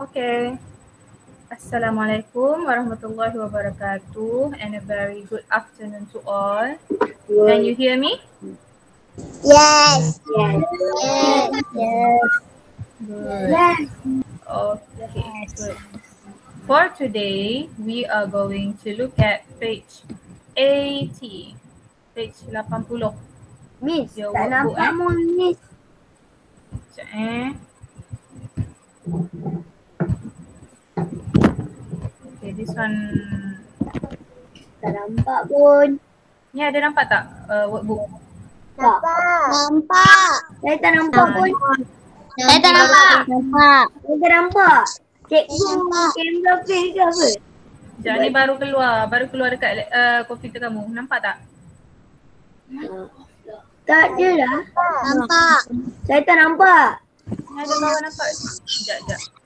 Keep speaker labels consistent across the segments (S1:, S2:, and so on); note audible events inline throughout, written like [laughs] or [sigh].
S1: Okay. Assalamualaikum warahmatullahi wabarakatuh and a very good afternoon to all. Can you hear me?
S2: Yes.
S3: Yes.
S2: Yes. Yes.
S1: Good.
S3: Yes.
S1: Okay, good. For today, we are going to look at page 80. Page 80.
S3: Miss,
S1: Your
S3: tak nampak
S1: eh?
S3: Miss.
S1: Sekejap eh. Okay, this one.
S3: Tak nampak pun.
S1: Ni ada nampak tak uh, workbook?
S3: Tak.
S2: Nampak.
S3: Saya tak nampak
S1: Ah.
S3: pun.
S2: Saya tak nampak. Nampak.
S3: Saya tak nampak. Cikgu
S2: nampak.
S3: kamera page ke apa?
S1: Sekejap ni baru keluar, baru keluar dekat uh, komputer kamu. Nampak tak?
S3: Tak ada lah.
S2: Nampak.
S3: Saya tak nampak.
S1: Ni ada nampak? Sekejap, sekejap.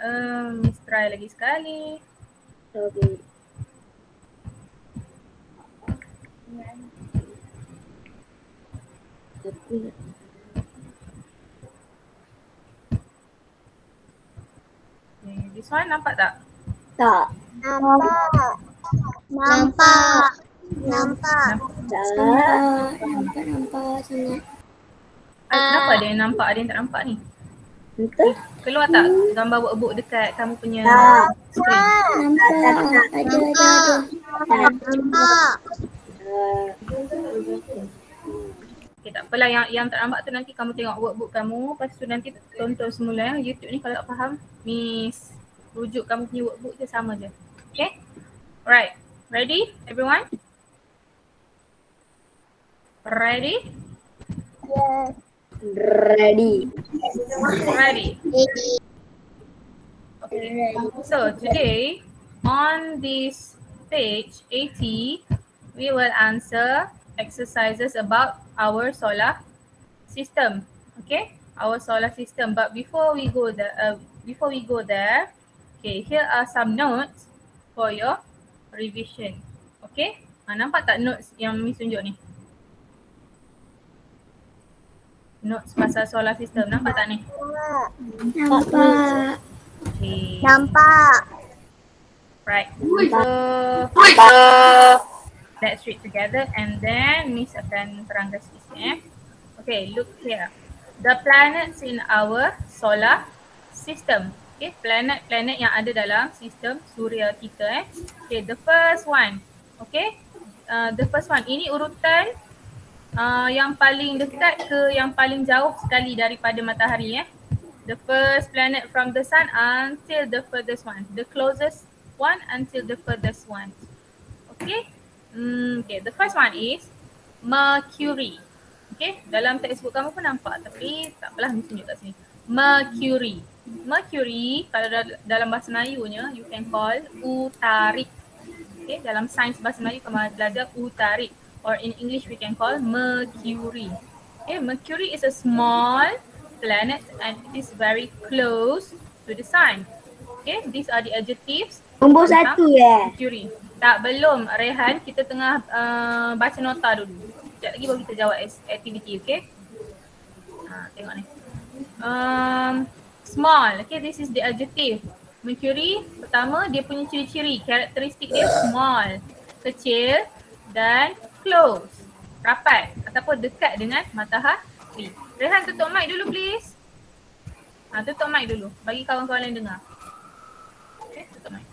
S1: Um, Miss try lagi sekali.
S3: Okay.
S1: Okay, this one nampak tak?
S3: Tak.
S2: Nampak. Nampak. Nampak.
S3: Tak. Nampak nampak sangat.
S1: Ah. Kenapa ada yang nampak, ada yang tak nampak ni?
S3: Betul?
S1: Keluar tak gambar workbook dekat kamu punya
S3: Tak.
S1: screen?
S3: Nampak. Ada ada ada.
S2: Nampak.
S1: Okay, tak apalah yang yang tak nampak tu nanti kamu tengok workbook kamu Lepas tu nanti tonton semula ya. YouTube ni kalau tak faham Miss rujuk kamu punya workbook je sama je Okay Alright Ready everyone? Ready?
S2: Yes.
S3: Ready.
S1: Ready Okay So today on this page 80 we will answer exercises about our solar system. Okay, our solar system. But before we go there, uh, before we go there, okay, here are some notes for your revision. Okay, ha, nampak tak notes yang Miss tunjuk ni? Notes pasal solar system. Nampak tak ni?
S3: Nampak.
S1: Okay.
S2: Nampak.
S1: Right. So let's read together and then Miss akan terangkan sikit eh. Okay, look here. The planets in our solar system. Okay, planet-planet yang ada dalam sistem suria kita eh. Okay, the first one. Okay, uh, the first one. Ini urutan uh, yang paling dekat ke yang paling jauh sekali daripada matahari eh. The first planet from the sun until the furthest one. The closest one until the furthest one. Okay. Hmm, okay, the first one is Mercury. Okay, dalam textbook kamu pun nampak tapi tak apalah Miss tunjuk kat sini. Mercury. Mercury kalau dal- dalam bahasa Melayunya you can call utarik. Okay, dalam sains bahasa Melayu kamu belajar utarik or in English we can call Mercury. Okay, Mercury is a small planet and it is very close to the sun. Okay, these are the adjectives
S3: Nombor satu ya.
S1: Mercury. Tak belum Rehan kita tengah uh, baca nota dulu. Sekejap lagi baru kita jawab activity okay. Ha, tengok ni. Um, small. Okay this is the adjective. Mercury pertama dia punya ciri-ciri karakteristik dia small. Kecil dan close. Rapat ataupun dekat dengan matahari. Rehan tutup mic dulu please. Ha, tutup mic dulu bagi kawan-kawan lain dengar. Okay, tutup mic.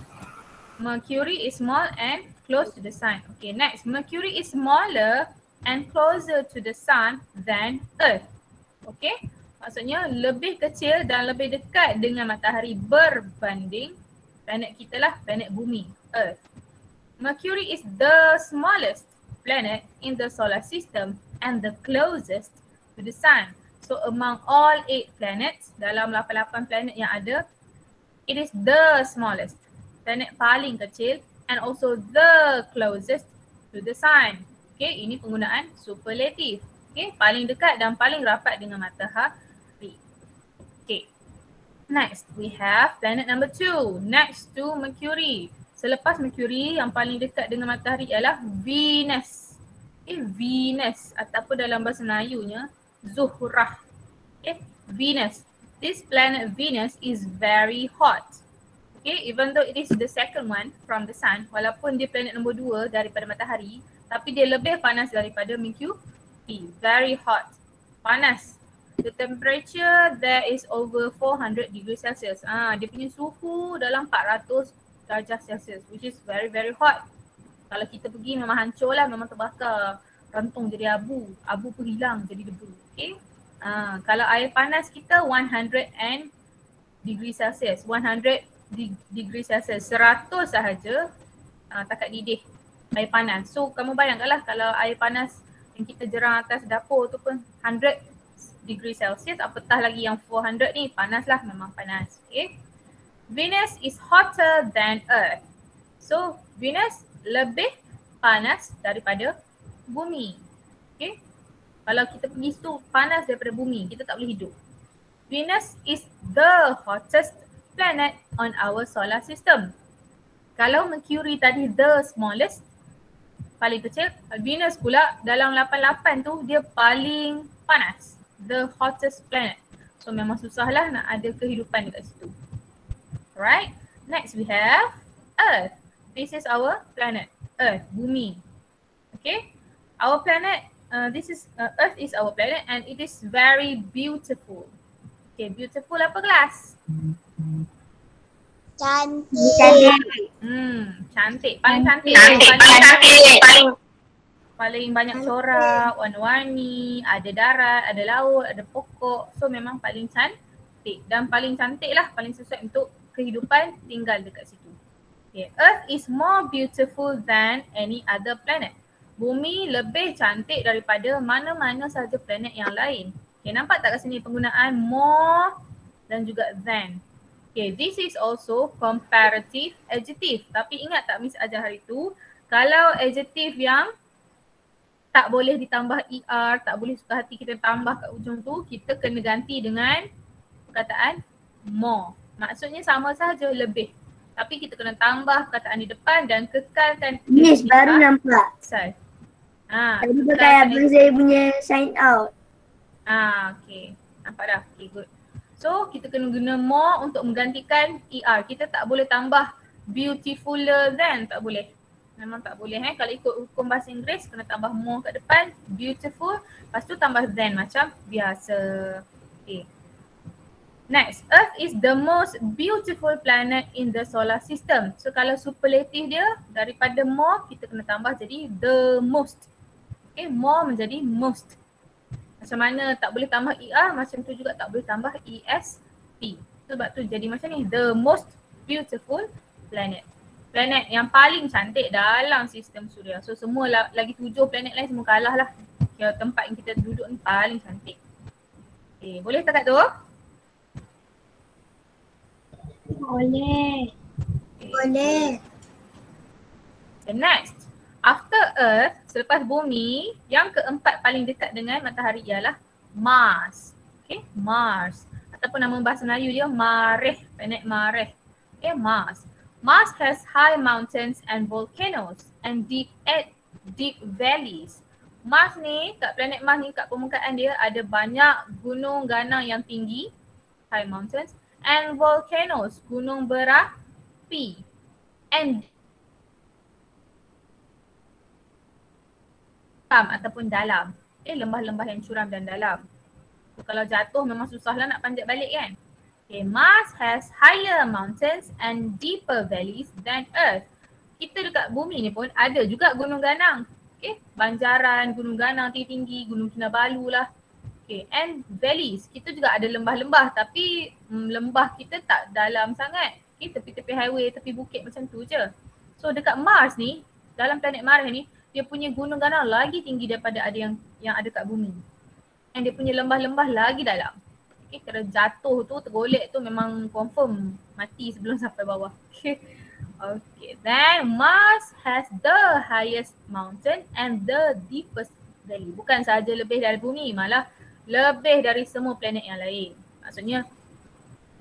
S1: Mercury is small and close to the sun. Okay, next. Mercury is smaller and closer to the sun than Earth. Okay, maksudnya lebih kecil dan lebih dekat dengan matahari berbanding planet kita lah, planet bumi, Earth. Mercury is the smallest planet in the solar system and the closest to the sun. So among all eight planets, dalam 88 planet yang ada, it is the smallest planet paling kecil and also the closest to the sun. Okay, ini penggunaan superlative. Okay, paling dekat dan paling rapat dengan matahari. Okay, next we have planet number two next to Mercury. Selepas Mercury yang paling dekat dengan matahari ialah Venus. Okay, Venus ataupun dalam bahasa Melayunya Zuhrah. Okay, Venus. this planet Venus is very hot. Okay, even though it is the second one from the sun, walaupun dia planet nombor dua daripada matahari, tapi dia lebih panas daripada Mercury. Very hot. Panas. The temperature there is over 400 degrees Celsius. Ah, dia punya suhu dalam 400 darjah Celsius which is very very hot. Kalau kita pergi memang hancur lah, memang terbakar. Rantung jadi abu. Abu pun hilang jadi debu. Okay. Ah, kalau air panas kita 100 and degree Celsius. 100 de- degree Celsius. 100 sahaja uh, takat didih air panas. So kamu bayangkanlah kalau air panas yang kita jerang atas dapur tu pun 100 degree Celsius apatah lagi yang 400 ni panaslah memang panas. Okay. Venus is hotter than Earth. So Venus lebih panas daripada bumi. Okay. Kalau kita pergi situ panas daripada bumi, kita tak boleh hidup. Venus is the hottest planet on our solar system. Kalau Mercury tadi the smallest, paling kecil, Venus pula dalam 88 tu dia paling panas. The hottest planet. So memang susahlah nak ada kehidupan dekat situ. Alright, next we have Earth. This is our planet, Earth, bumi. Okay, our planet, uh, this is, uh, Earth is our planet and it is very beautiful. Okay, beautiful apa kelas?
S2: Cantik.
S3: Cantik.
S1: Hmm, cantik. Paling cantik.
S4: Cantik, paling cantik, paling
S1: paling banyak corak, warna-warni, ada darat, ada laut, ada pokok. So memang paling cantik dan paling cantik lah, paling sesuai untuk kehidupan tinggal dekat situ. Okay. Earth is more beautiful than any other planet. Bumi lebih cantik daripada mana-mana sahaja planet yang lain. Okay, nampak tak kat sini penggunaan more dan juga than. Okay, this is also comparative adjective. Tapi ingat tak Miss ajar hari tu, kalau adjective yang tak boleh ditambah ER, tak boleh suka hati kita tambah kat ujung tu, kita kena ganti dengan perkataan more. Maksudnya sama sahaja lebih. Tapi kita kena tambah perkataan di depan dan kekalkan
S3: Miss baru nampak.
S1: Asal. Ha,
S3: Tadi pakai abang saya punya sign out.
S1: Ah, okay. Nampak dah? Okay, good. So, kita kena guna more untuk menggantikan ER. Kita tak boleh tambah beautifuler than. Tak boleh. Memang tak boleh eh. Kalau ikut hukum bahasa Inggeris, kena tambah more kat depan. Beautiful. Lepas tu tambah than macam biasa. Okay. Next, Earth is the most beautiful planet in the solar system. So kalau superlative dia daripada more kita kena tambah jadi the most. Okay, more menjadi most. Macam mana tak boleh tambah ER, macam tu juga tak boleh tambah EST. Sebab tu jadi macam ni, the most beautiful planet. Planet yang paling cantik dalam sistem suria. So semua la- lagi tujuh planet lain semua kalah lah. Okay, tempat yang kita duduk ni paling cantik. Okay, boleh setakat tu?
S3: Boleh.
S2: Boleh.
S1: Okay, next. After Earth, selepas bumi, yang keempat paling dekat dengan matahari ialah Mars. Okay, Mars. Ataupun nama bahasa Melayu dia Mareh, planet Mareh. Okay, Mars. Mars has high mountains and volcanoes and deep at deep valleys. Mars ni, kat planet Mars ni kat permukaan dia ada banyak gunung ganang yang tinggi, high mountains, and volcanoes, gunung berapi. And curam ataupun dalam. Eh lembah-lembah yang curam dan dalam. Kalau jatuh memang susahlah nak panjat balik kan. Okay, Mars has higher mountains and deeper valleys than Earth. Kita dekat bumi ni pun ada juga gunung ganang. Okay, banjaran, gunung ganang tinggi-tinggi, gunung Kinabalu lah. Okay, and valleys. Kita juga ada lembah-lembah tapi mm, lembah kita tak dalam sangat. Okay, tepi-tepi highway, tepi bukit macam tu je. So dekat Mars ni, dalam planet Mars ni, dia punya gunung ganang lagi tinggi daripada ada yang yang ada kat bumi. And dia punya lembah-lembah lagi dalam. Okay, kalau jatuh tu, tergolek tu memang confirm mati sebelum [laughs] sampai bawah. Okay. Okay, then Mars has the highest mountain and the deepest valley. Bukan sahaja lebih dari bumi, malah lebih dari semua planet yang lain. Maksudnya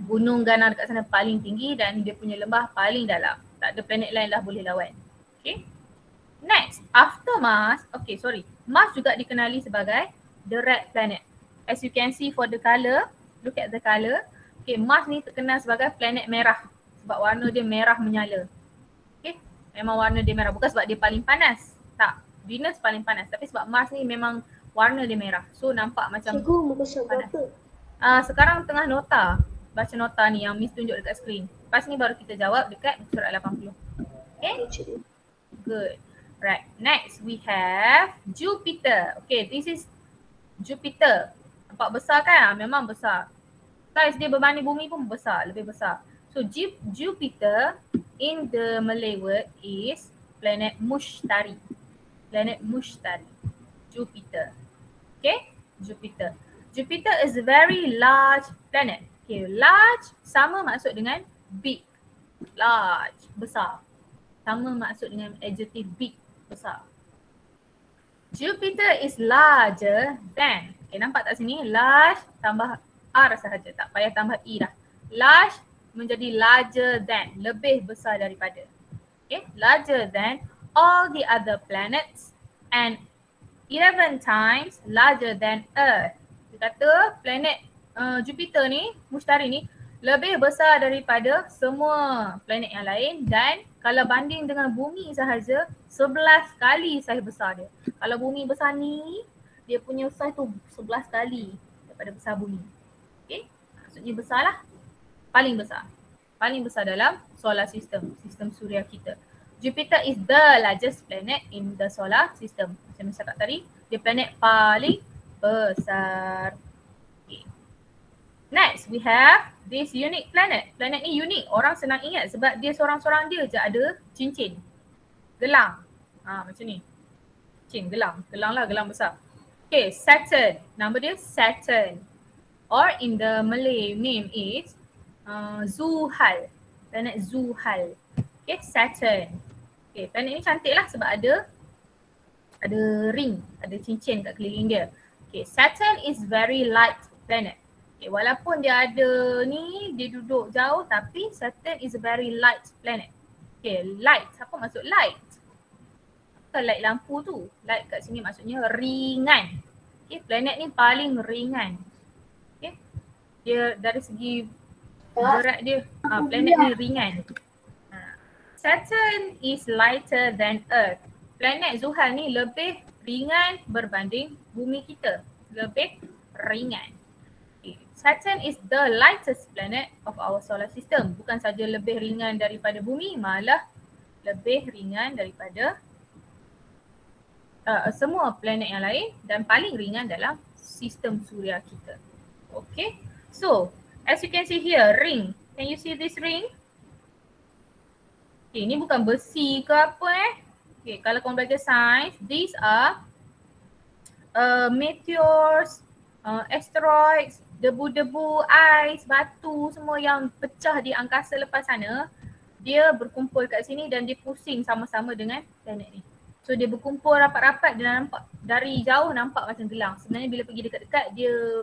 S1: gunung ganang dekat sana paling tinggi dan dia punya lembah paling dalam. Tak ada planet lain lah boleh lawan. Okay. Next, after Mars, okay sorry. Mars juga dikenali sebagai the red planet. As you can see for the colour, look at the colour. Okay, Mars ni terkenal sebagai planet merah sebab warna dia merah menyala. Okay, memang warna dia merah bukan sebab dia paling panas. Tak, Venus paling panas tapi sebab Mars ni memang warna dia merah. So nampak macam
S2: Cikgu muka surat
S1: Panas.
S2: berapa?
S1: uh, sekarang tengah nota. Baca nota ni yang Miss tunjuk dekat skrin. Lepas ni baru kita jawab dekat surat 80. Okay? Good. Right. Next we have Jupiter. Okay, this is Jupiter. Nampak besar kan? Ah, Memang besar. Size dia berbanding bumi pun besar, lebih besar. So Ju- Jupiter in the Malay word is planet Mushtari. Planet Mushtari. Jupiter. Okay? Jupiter. Jupiter is a very large planet. Okay, large sama maksud dengan big. Large, besar. Sama maksud dengan adjective big, besar. Jupiter is larger than. Okay, nampak tak sini? Large tambah R sahaja. Tak payah tambah E dah. Large menjadi larger than. Lebih besar daripada. Okay, larger than all the other planets and 11 times larger than Earth. Dia kata planet uh, Jupiter ni, Mushtari ni lebih besar daripada semua planet yang lain dan kalau banding dengan bumi sahaja 11 kali saiz besar dia. Kalau bumi besar ni, dia punya saiz tu 11 kali daripada besar bumi. Okay, maksudnya besar lah. Paling besar. Paling besar dalam solar system, sistem suria kita. Jupiter is the largest planet in the solar system. Macam saya cakap tadi, dia planet paling besar. Okay. Next, we have this unique planet. Planet ni unik. Orang senang ingat sebab dia seorang-seorang dia je ada cincin. Gelang. Ha, macam ni. Cincin, gelang. Gelang lah, gelang besar. Okay, Saturn. Nama dia Saturn. Or in the Malay name is uh, Zuhal. Planet Zuhal. Okay, Saturn. Okay, planet ni cantik lah sebab ada ada ring, ada cincin kat keliling dia. Okay, Saturn is very light planet. Okay, walaupun dia ada ni, dia duduk jauh tapi Saturn is a very light planet. Okay, light. Apa maksud light? Bukan light lampu tu. Light kat sini maksudnya ringan. Okay, planet ni paling ringan. Okay, dia dari segi berat dia, ah, planet ni ringan. Saturn is lighter than Earth. Planet Zuhal ni lebih ringan berbanding bumi kita. Lebih ringan. Saturn is the lightest planet of our solar system. Bukan saja lebih ringan daripada bumi, malah lebih ringan daripada uh, semua planet yang lain dan paling ringan dalam sistem suria kita. Okay. So, as you can see here, ring. Can you see this ring? Okay, ini bukan besi ke apa eh. Okay, kalau korang belajar sains, these are uh, meteors, uh, asteroids, debu-debu, ais, batu semua yang pecah di angkasa lepas sana. Dia berkumpul kat sini dan dia pusing sama-sama dengan planet ni. So dia berkumpul rapat-rapat dia nampak dari jauh nampak macam gelang. Sebenarnya bila pergi dekat-dekat dia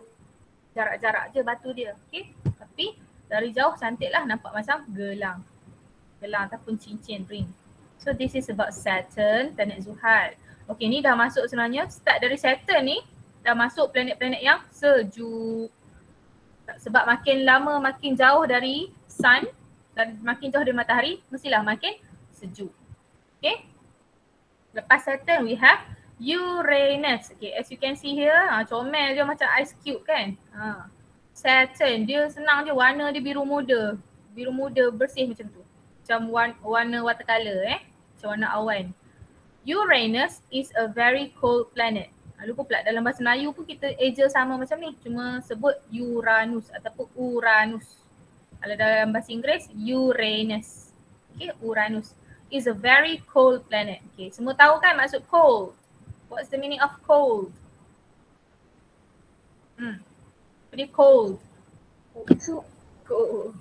S1: jarak-jarak je batu dia. Okay. Tapi dari jauh cantik lah nampak macam gelang. Gelang ataupun cincin ring. So this is about Saturn, planet Zuhal. Okay ni dah masuk sebenarnya start dari Saturn ni dah masuk planet-planet yang sejuk. Sebab makin lama makin jauh dari sun dan makin jauh dari matahari mestilah makin sejuk. Okay. Lepas Saturn we have Uranus. Okay as you can see here ha, comel je macam ice cube kan. Ha. Saturn dia senang je warna dia biru muda. Biru muda bersih macam tu. Macam warna, watercolor eh. Macam warna awan. Uranus is a very cold planet. Lupa pula dalam bahasa Melayu pun kita eja sama macam ni. Cuma sebut Uranus ataupun Uranus. Kalau dalam bahasa Inggeris, Uranus. Okay, Uranus is a very cold planet. Okay, semua tahu kan maksud cold? What's the meaning of cold? Hmm. Dia cold?
S2: Sejuk.
S1: Cold.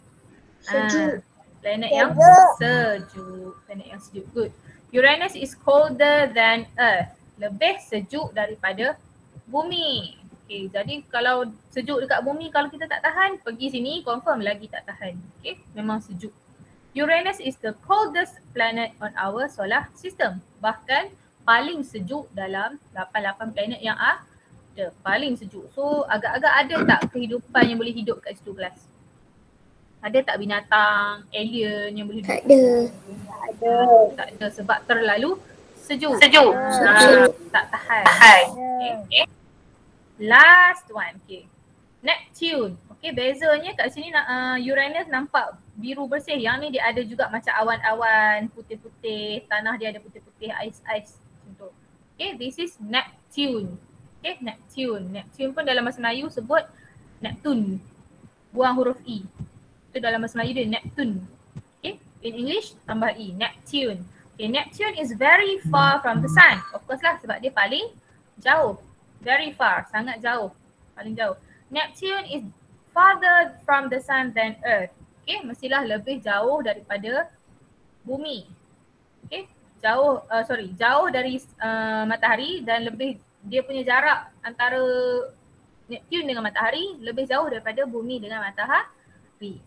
S2: Sejuk.
S1: Ah, planet yang
S2: Sejuk.
S1: Planet yang sejuk. Good. Uranus is colder than Earth. Lebih sejuk daripada bumi. Okay, jadi kalau sejuk dekat bumi kalau kita tak tahan, pergi sini confirm lagi tak tahan. Okay, memang sejuk. Uranus is the coldest planet on our solar system. Bahkan paling sejuk dalam 88 planet yang The paling sejuk. So agak-agak ada tak kehidupan yang boleh hidup kat situ kelas? Ada tak binatang, alien yang boleh hidup?
S3: Tak ada.
S2: Ada.
S1: Tak ada sebab terlalu sejuk.
S4: Sejuk.
S1: Ah, tak tahan.
S4: Hai.
S1: Okay. Last one. Okay. Neptune. Okay, bezanya kat sini uh, Uranus nampak biru bersih. Yang ni dia ada juga macam awan-awan putih-putih. Tanah dia ada putih-putih, ais-ais. Tu. Okay, this is Neptune. Okay, Neptune. Neptune pun dalam bahasa Melayu sebut Neptune. Buang huruf E. Itu dalam bahasa Melayu dia Neptune. Okay, in English tambah E. Neptune. Okay, Neptune is very far from the sun. Of course lah sebab dia paling jauh. Very far, sangat jauh. Paling jauh. Neptune is farther from the sun than earth. Okay, mestilah lebih jauh daripada bumi. Okay, jauh, uh, sorry, jauh dari uh, matahari dan lebih dia punya jarak antara Neptune dengan matahari lebih jauh daripada bumi dengan matahari.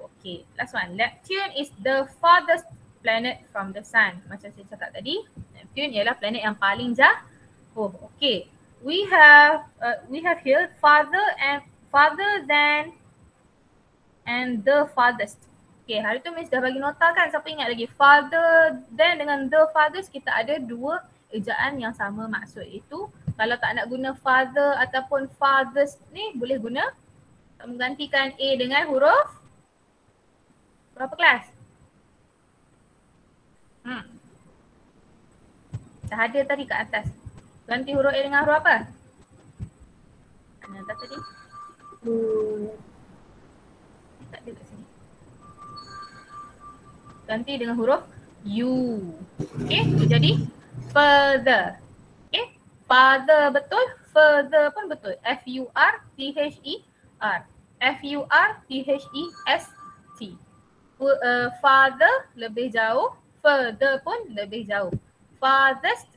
S1: Okay, last one. Neptune is the farthest planet from the sun. Macam saya cakap tadi, Neptune ialah planet yang paling jauh. Oh, okay. We have uh, we have here farther and farther than and the farthest. Okay, hari tu Miss dah bagi nota kan? Siapa ingat lagi? Farther than dengan the farthest kita ada dua ejaan yang sama maksud itu. Kalau tak nak guna father ataupun farthest ni boleh guna menggantikan A dengan huruf berapa kelas? Hmm. Dah ada tadi kat atas. Ganti huruf A dengan huruf apa? Mana tadi?
S2: Hmm.
S1: Tak ada kat sini. Ganti dengan huruf U. Okay, jadi further. Okay, father betul, further pun betul. F-U-R-T-H-E-R. F-U-R-T-H-E-S-T. Uh, father lebih jauh, further pun lebih jauh. Farthest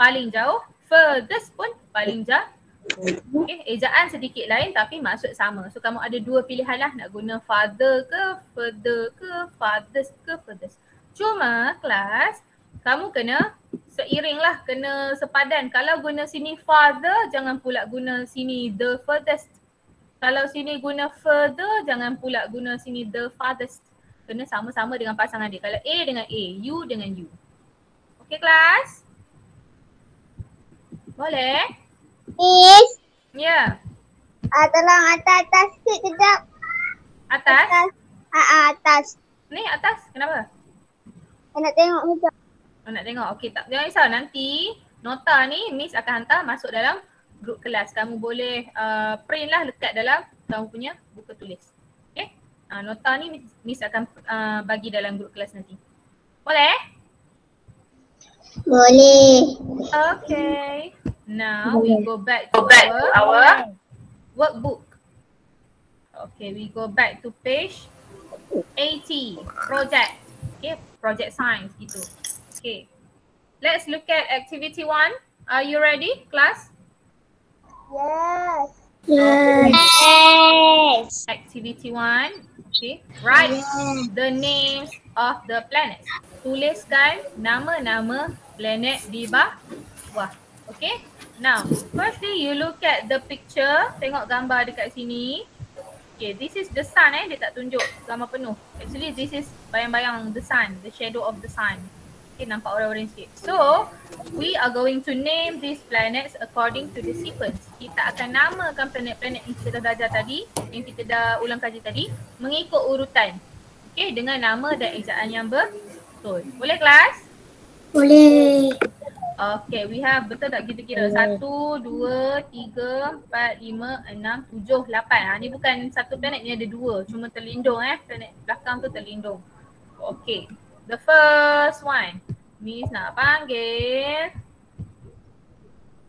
S1: paling jauh, furthest pun paling jauh. Okay, ejaan sedikit lain tapi maksud sama. So kamu ada dua pilihan lah nak guna father ke, further ke, farthest ke, furthest. Cuma kelas, kamu kena seiring lah, kena sepadan. Kalau guna sini father, jangan pula guna sini the furthest. Kalau sini guna further, jangan pula guna sini the farthest. Kena sama-sama dengan pasangan dia. Kalau A dengan A, U dengan U. Okay kelas? Boleh?
S2: Miss,
S1: Ya.
S2: ah, tolong atas atas sikit kejap.
S1: Atas?
S2: Ah, ah, atas.
S1: Ni atas. Kenapa?
S2: Saya nak tengok kejap.
S1: Oh, nak tengok. Okey tak. Jangan risau. Nanti nota ni Miss akan hantar masuk dalam grup kelas. Kamu boleh uh, print lah lekat dalam kamu punya buku tulis. Okay. Uh, nota ni Miss, Miss akan uh, bagi dalam grup kelas nanti. Boleh?
S2: Boleh.
S1: Okay. Now we go back to
S4: Go back to
S1: our
S4: our
S1: workbook. Okay, we go back to page 80, project. Okay, project science gitu. Okay. Let's look at activity one. Are you ready, class?
S2: Yes.
S3: Yes.
S2: Yes.
S1: Activity one. Okay. Write the names of the planets. Tuliskan nama-nama planet di bawah. Okay. Now, firstly you look at the picture. Tengok gambar dekat sini. Okay, this is the sun eh. Dia tak tunjuk gambar penuh. Actually, this is bayang-bayang the sun. The shadow of the sun. Okay, nampak orang-orang sikit. So, we are going to name these planets according to the sequence. Kita akan namakan planet-planet yang kita dah belajar tadi, yang kita dah ulang kaji tadi, mengikut urutan. Okay, dengan nama dan ejaan yang betul. Boleh kelas?
S3: Boleh.
S1: Okay, we have betul tak kita kira? Satu, dua, tiga, empat, lima, enam, tujuh, lapan. Ha, ni bukan satu planet, ni ada dua. Cuma terlindung eh. Planet belakang tu terlindung. Okay. The first one. Miss nak panggil.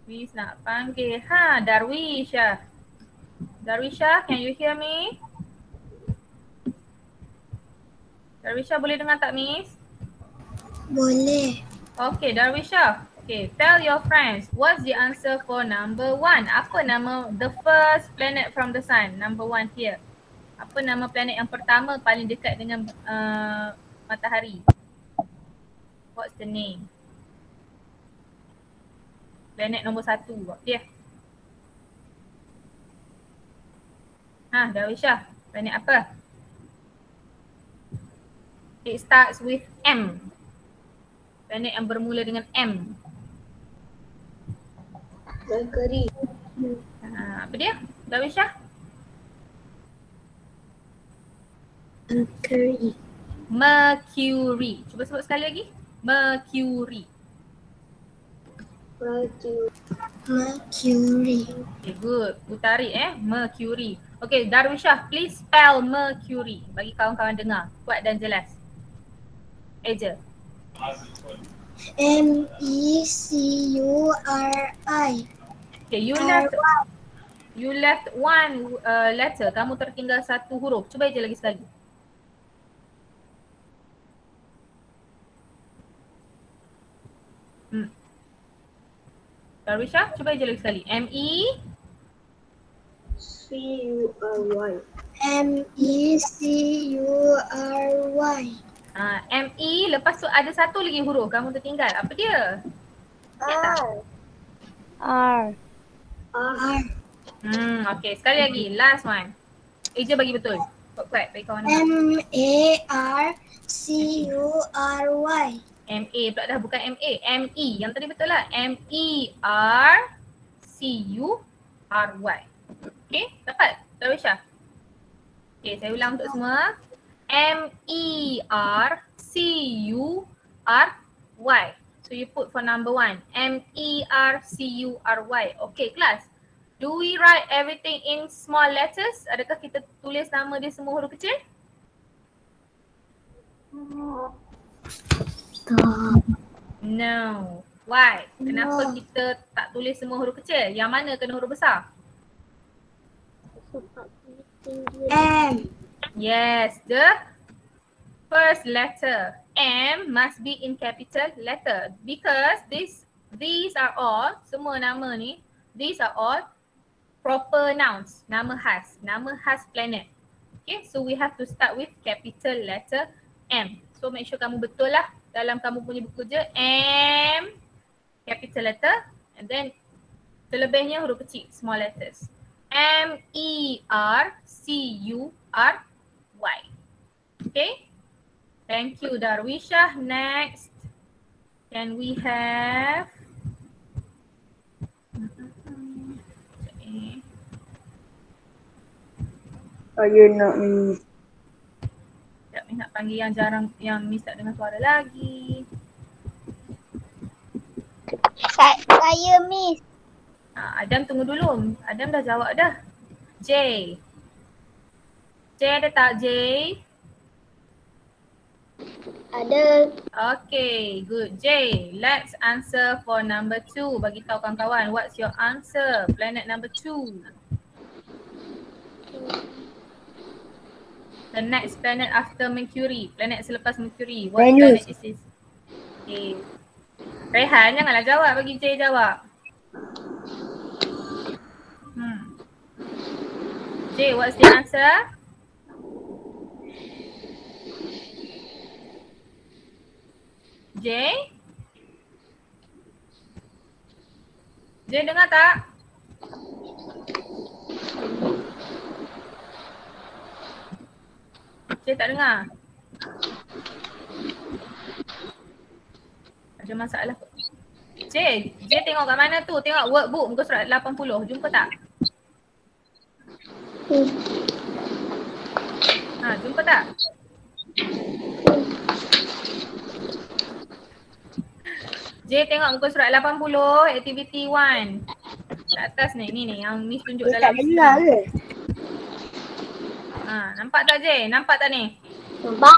S1: Miss nak panggil. Ha, Darwisha. Darwisha, can you hear me? Darwisha boleh dengar tak Miss?
S3: Boleh.
S1: Okay, Darwisha. Okay, tell your friends what's the answer for number one. Apa nama the first planet from the sun? Number one here. Apa nama planet yang pertama paling dekat dengan uh, matahari. What's the name? Planet nombor satu. Buat dia. Ha, Darwishah. Planet apa? It starts with M. Planet yang bermula dengan M.
S2: Mercury.
S1: Ha, apa dia? Darwishah?
S3: Mercury.
S1: Mercury. Cuba sebut sekali lagi. Mercury.
S2: Mercury.
S3: Mercury.
S1: Okay, good. Utarik eh. Mercury. Okay, Darwisha, please spell Mercury. Bagi kawan-kawan dengar. Kuat dan jelas. Eja.
S3: M E C U R I.
S1: Okay, you left you left one uh, letter. Kamu tertinggal satu huruf. Cuba je lagi sekali. Hmm. Darwisha, cuba je lagi sekali. M E
S2: C U R Y.
S3: M E C U R Y.
S1: Ah, M E lepas tu ada satu lagi huruf kamu tertinggal. Apa dia? Tak?
S2: R.
S3: R.
S1: Hmm, okay. Sekali lagi. Last one. Eja bagi betul. Kuat-kuat bagi kawan dengar.
S3: M A R C U R Y.
S1: M A pula dah bukan M A. M E. Yang tadi betul lah. M E R C U R Y. Okay, dapat? Darwisha? Okay, saya ulang untuk semua. M E R C U R Y. So you put for number one. M E R C U R Y. Okay, kelas. Do we write everything in small letters? Adakah kita tulis nama dia semua huruf kecil?
S3: Stop.
S1: No. Why? Kenapa
S3: No.
S1: kita tak tulis semua huruf kecil? Yang mana kena huruf besar?
S3: M.
S1: Yes, the first letter M must be in capital letter because this these are all semua nama ni these are all proper nouns, nama khas, nama khas planet. Okay, so we have to start with capital letter M. So make sure kamu betul lah dalam kamu punya buku je M capital letter and then selebihnya huruf kecil small letters. M E R C U R Y. Okay. Thank you Darwisha. Next. Can we have.
S2: Oh, you not.
S1: Ni nak panggil yang jarang yang miss tak dengar suara lagi.
S2: Sa- saya miss.
S1: Ha, Adam tunggu dulu. Adam dah jawab dah. J. J ada tak J?
S2: Ada.
S1: Okay, good. J, let's answer for number two. Bagi tahu kawan-kawan, what's your answer? Planet number two. The next planet after Mercury. Planet selepas Mercury. What
S2: Venus.
S1: planet is this? Okay. Rehan, janganlah jawab. Bagi J jawab. Hmm. J, what's the answer? J? J dengar tak? J tak dengar? Ada masalah kot. J, J tengok kat mana tu? Tengok workbook muka surat 80. Jumpa tak? Ha, jumpa tak? J tengok muka surat 80, activity 1. Kat atas ni, ni ni yang Miss tunjuk dalam
S2: dengar ke?
S1: Ha, nampak tak J? Nampak tak ni?
S2: Nampak?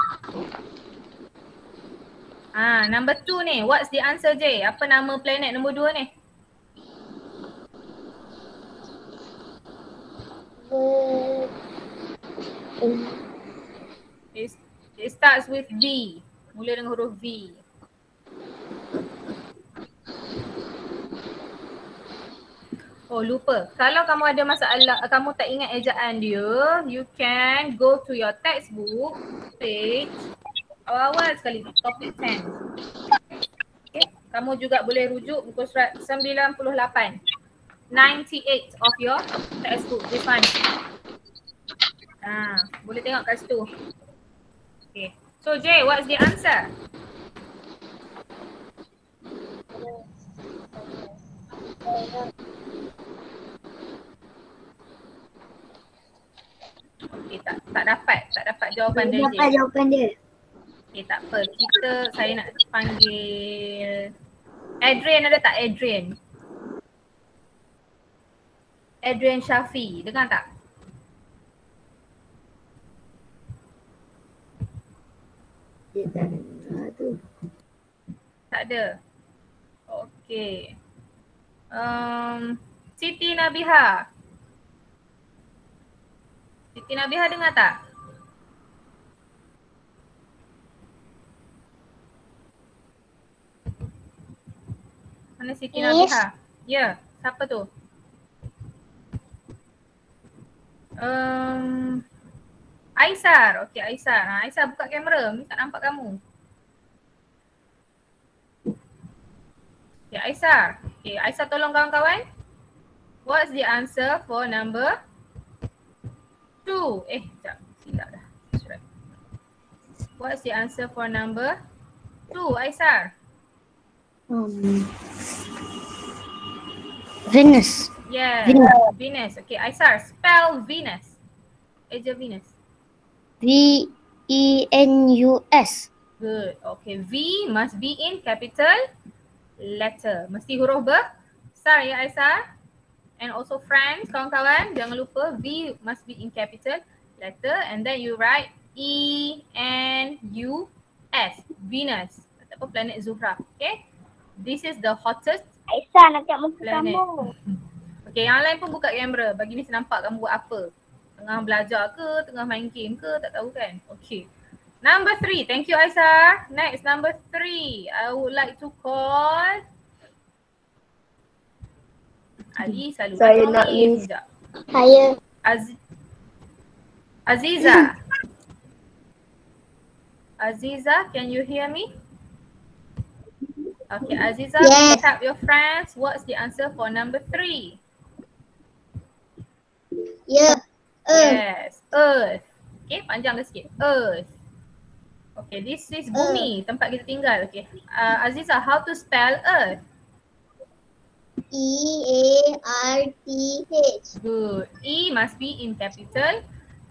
S1: Ha, number 2 ni. What's the answer J? Apa nama planet nombor 2 ni? It, it starts with V. Mula dengan huruf V. Oh lupa. Kalau kamu ada masalah, kamu tak ingat ejaan dia, you can go to your textbook page awal-awal sekali, topik 10. Okay. Kamu juga boleh rujuk buku surat 98. 98 of your textbook, this one. Ha, boleh tengok kat situ. Okay. So J, what's the answer? Okay, tak tak dapat, tak dapat jawapan dari J.
S3: Dapat jawapan dia.
S1: Okay, tak apa. Kita, saya nak panggil Adrian ada tak Adrian? Adrian Shafi, dengar tak?
S3: Dia tak tu.
S1: Tak ada. Okay. Um, Siti Nabiha. Siti Nabiha dengar tak? Mana Siti
S2: Yes.
S1: Nabiha? Ya, siapa tu? Um, Aisar. Okay, Aisar. Ha, Aisar buka kamera. Mi tak nampak kamu. Okay, Aisar. Okay, Aisar tolong kawan-kawan. What's the answer for number two? Eh, sekejap. Silap dah. Surat. What's the answer for number two, Aisar?
S3: Um, Venus.
S1: Yes,
S3: Venus.
S1: Venus. Okay, Aisar, spell Venus. Eja Venus.
S3: V E N U S.
S1: Good. Okay, V must be in capital letter. Mesti huruf besar ya Aisyah. And also friends, kawan-kawan, jangan lupa V must be in capital letter and then you write E N U S. Venus. Ataupun planet Zuhra. Okay. This is the hottest
S2: Aisyah nak tengok muka
S1: Planet.
S2: kamu. [laughs]
S1: Okay, yang lain pun buka kamera. Bagi Miss nampak kamu buat apa. Tengah belajar ke, tengah main game ke, tak tahu kan. Okay. Number three. Thank you Aisyah. Next, number three. I would like to call Ali selalu
S2: Saya nak
S1: Miss.
S2: Saya
S1: Az- Aziza. Aziza, can you hear me? Okay, Aziza,
S2: Yes.
S1: please help your friends. What's the answer for number three?
S2: ya. Eh,
S1: Yes, Earth. Okay, panjang sikit. Earth. Okay, this is bumi, tempat kita tinggal. Okay, uh, Aziza, how to spell Earth?
S2: E A R T H.
S1: Good. E must be in capital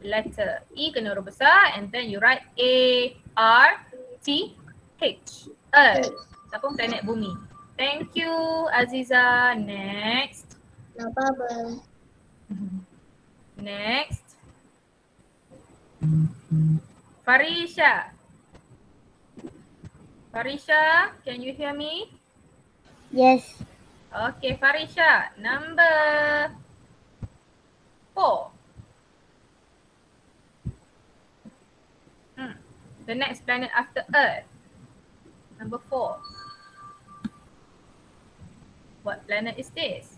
S1: letter. E kena huruf besar and then you write A R T H. Earth. Ataupun planet bumi. Thank you Aziza. Next.
S2: No problem.
S1: Next. Farisha. Farisha, can you hear me?
S3: Yes.
S1: Okay, Farisha, number four. Hmm. The next planet after Earth. Number four. What planet is this?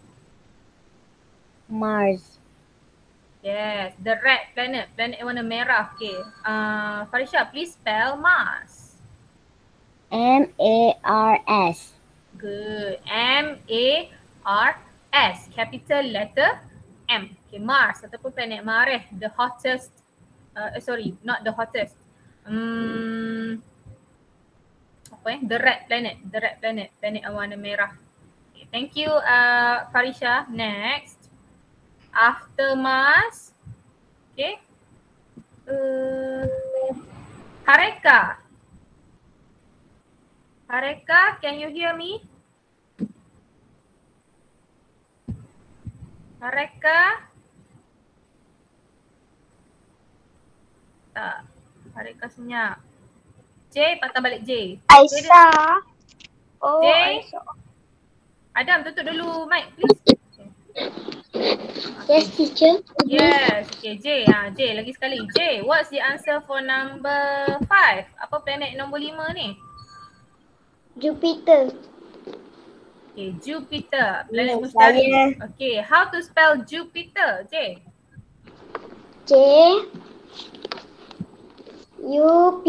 S3: Mars.
S1: Yes, the red planet, planet warna merah. Okay. Uh, Farisha, please spell Mars.
S3: M A R S.
S1: Good. M A R S. Capital letter M. Okay, Mars ataupun planet Mareh, the hottest. Uh, eh, sorry, not the hottest. Um, apa eh? The red planet. The red planet. Planet warna merah. Okay, thank you uh, Farisha. Next. After Mars. Okay. Uh, Hareka. Hareka, can you hear me? Hareka? Tak. Hareka senyap. J, patah balik J.
S2: Aisyah. Oh,
S1: Jay?
S2: Aisyah.
S1: Adam, tutup dulu mic please.
S2: Yes, teacher.
S1: Yes. Okay, J. Ha, J lagi sekali. J, what's the answer for number five? Apa planet nombor lima ni?
S2: Jupiter.
S1: Okay, Jupiter. Planet
S2: Yes,
S1: mustari. Okay, how to spell Jupiter? J.
S2: J U P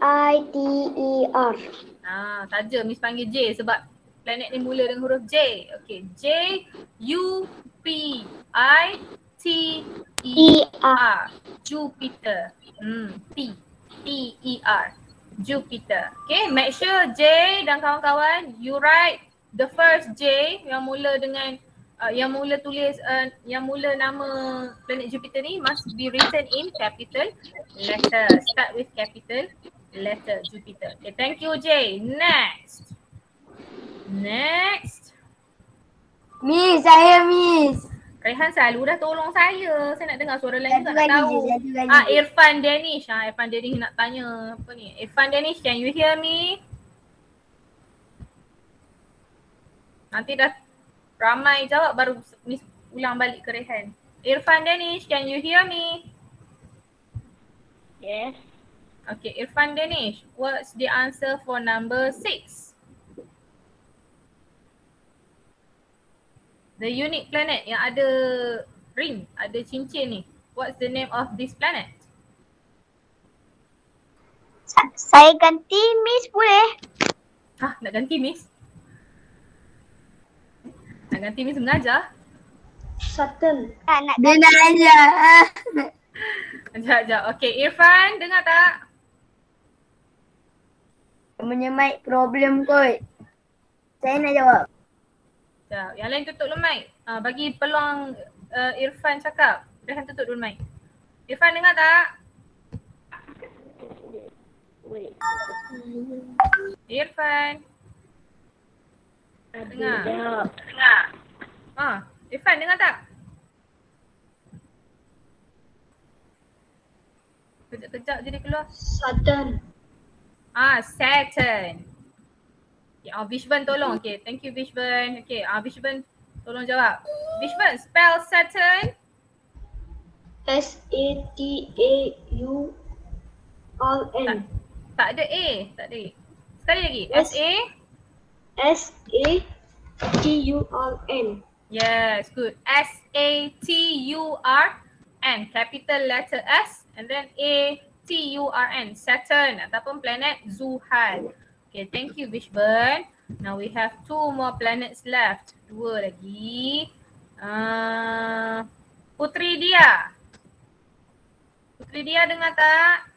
S2: I T E R.
S1: Ah, saja Miss panggil J sebab planet ni mula dengan huruf J. Okay, J U P I T E
S2: E R.
S1: R. Jupiter. Hmm, T. T-E-R. Jupiter. Okay, make sure J dan kawan-kawan you write the first J yang mula dengan uh, yang mula tulis uh, yang mula nama planet Jupiter ni must be written in capital letter. Start with capital letter Jupiter. Okay, thank you J. Next. Next.
S2: Miss, saya Miss.
S1: Rehan selalu dah tolong saya. Saya nak dengar suara lain
S2: kali
S1: tahu.
S2: je,
S1: Ah. Irfan Danish. Ah, Irfan Danish nak tanya apa ni? Irfan Danish, can you hear me? Nanti dah ramai jawab baru Miss ulang balik ke Rehan. Irfan Danish, can you hear me?
S3: Yes.
S1: Okay, Irfan Danish, what's the answer for number six? The unique planet yang ada ring, ada cincin ni. What's the name of this planet?
S2: Sa- saya ganti Miss boleh?
S1: Hah, nak ganti Miss? Nak ganti Miss mengajar?
S2: Saturn. Tak nak
S3: Dia nak ajar. Ah.
S1: Sekejap, sekejap. Okay, Irfan dengar tak?
S3: Punya mic problem kot. Saya nak jawab.
S1: Sekejap. Yang lain tutup dulu mic. Uh, bagi peluang uh, Irfan cakap. Rehan tutup dulu mic. Irfan dengar tak? Irfan. Dengar.
S4: Dengar.
S1: Ah, Irfan dengar tak? Kejap-kejap je dia keluar.
S2: Saturn.
S1: Ah, Saturn. Okay, ah, Vishwan tolong. Okay, thank you Vishwan. Okay, ah, Vishwan tolong jawab. Vishwan, spell Saturn.
S2: S A T A U R N.
S1: Tak ada A, tak ada A. Sekali lagi.
S2: Yes.
S1: S A.
S2: T U R N.
S1: Yes, good. S A T U R N. Capital letter S and then A T U R N. Saturn ataupun planet Zuhal. Okay, thank you Vishwan. Now we have two more planets left. Dua lagi. Uh, Putri Dia. Putri Dia dengar tak?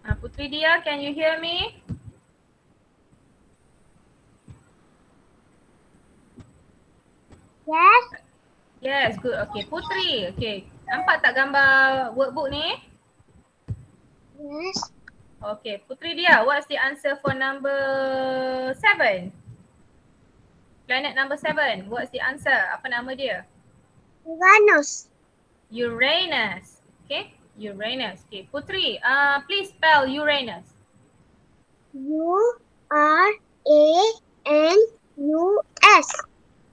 S1: Uh, Putri Dia, can you hear me?
S2: Yes.
S1: Yes, good. Okay, Putri. Okay, nampak tak gambar workbook ni?
S2: Yes.
S1: Okay, Putri dia, what's the answer for number seven? Planet number seven, what's the answer? Apa nama dia?
S2: Uranus.
S1: Uranus. Okay, Uranus. Okay, Putri, uh, please spell Uranus.
S2: U R A N U S.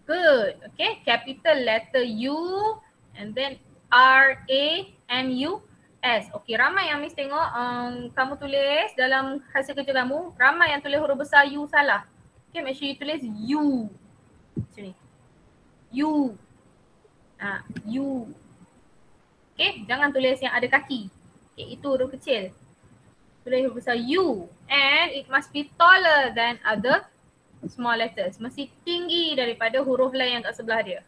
S1: Good. Okay, capital letter U and then R A N U S. Okay, ramai yang Miss tengok um, kamu tulis dalam hasil kerja kamu, ramai yang tulis huruf besar U salah. Okay, make sure you tulis U. Macam ni. U. Ha, U. Okay, jangan tulis yang ada kaki. Okay, itu huruf kecil. Tulis huruf besar U. And it must be taller than other small letters. Mesti tinggi daripada huruf lain yang kat sebelah dia.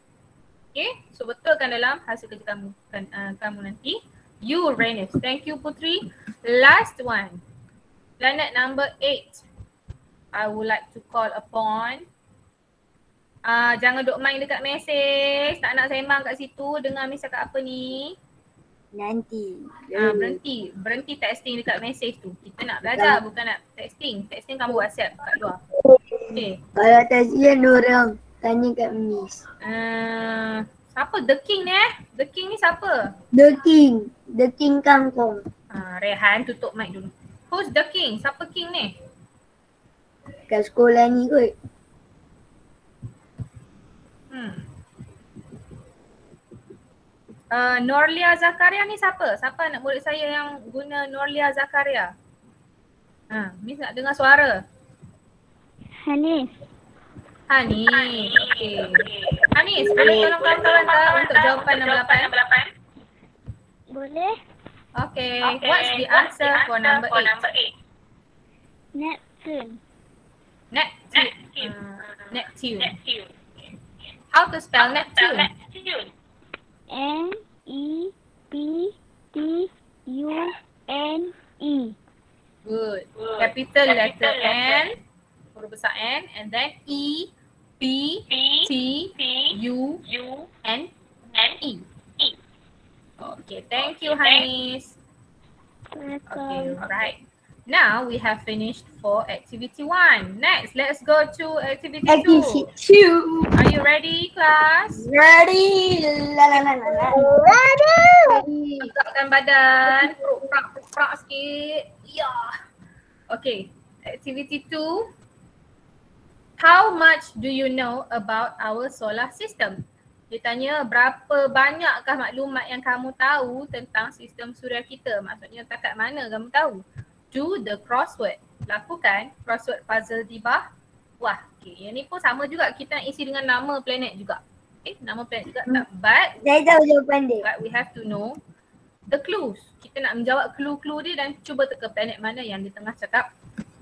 S1: Okay, so betulkan dalam hasil kerja kamu kan, uh, kamu nanti. Uranus. Thank you Putri. Last one. Planet number eight. I would like to call upon. Uh, jangan duk main dekat mesej. Tak nak sembang kat situ. Dengar Miss cakap apa ni.
S3: Nanti.
S1: Ah berhenti. Berhenti texting dekat mesej tu. Kita nak belajar bukan nak texting. Texting kamu WhatsApp kat luar. Okay.
S3: Kalau kasihan orang tanya kat Miss.
S1: Uh, siapa The King ni eh? The King ni siapa?
S3: The King. The King Kangkong.
S1: Ah, Rehan tutup mic dulu. Who's the king? Siapa king ni?
S3: Kat sekolah ni kot.
S1: Hmm. Uh, Norlia Zakaria ni siapa? Siapa anak murid saya yang guna Norlia Zakaria? Ha, Miss nak dengar suara.
S2: Hanis.
S1: Hanis. Okey. Hanis, boleh tolong kawan-kawan tak untuk jawapan nombor 8?
S2: Boleh?
S1: Okay. What's the answer for number 8?
S2: Neptune.
S1: Neptune. Uh, Neptune. How to spell Neptune?
S2: N E P T U N E.
S1: Good. Capital letter N, huruf besar N and then E, P, T, U, N, E. Okay, thank you Hanis. Okay, right. Now we have finished for activity one. Next, let's go to activity two.
S2: two.
S1: Are you ready class?
S2: Ready. La la la la la. Ready.
S1: Tegakkan badan, perut perak sikit. Ya. Okay, activity two. How much do you know about our solar system? Dia tanya berapa banyakkah maklumat yang kamu tahu tentang sistem suria kita? Maksudnya takat mana kamu tahu? Do the crossword. Lakukan crossword puzzle di bawah. Okay, yang ni pun sama juga. Kita nak isi dengan nama planet juga. Okay, nama planet juga. Hmm. But
S2: Saya tahu jawapan dia.
S1: but we have to know the clues. Kita nak menjawab clue-clue dia dan cuba teka planet mana yang di tengah cakap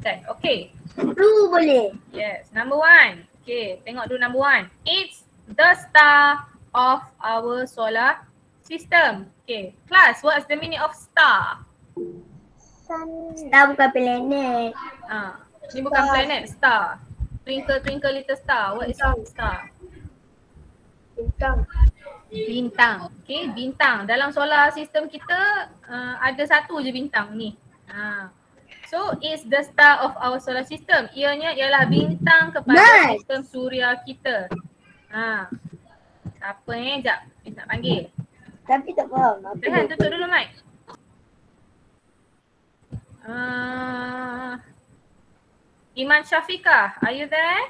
S1: kan. Okay.
S2: Tu boleh.
S1: Yes. Number one. Okay. Tengok dulu number one. It's the star of our solar system. Okay. Class, what's the meaning of star?
S2: Star bukan planet.
S1: Ah, ni bukan
S2: Star.
S1: planet, star. Twinkle twinkle little star. What is star?
S2: Bintang.
S1: Bintang. Okay, bintang. Dalam solar system kita uh, ada satu je bintang ni. Ha. So, is the star of our solar system. Ianya ialah bintang kepada
S2: Nice.
S1: sistem suria kita. Ha. Ni? Sekejap. Miss nak panggil.
S2: Tapi tak faham.
S1: Rehan,
S2: dia?
S1: tutup dulu mic. Uh, Iman Syafiqah, are you there?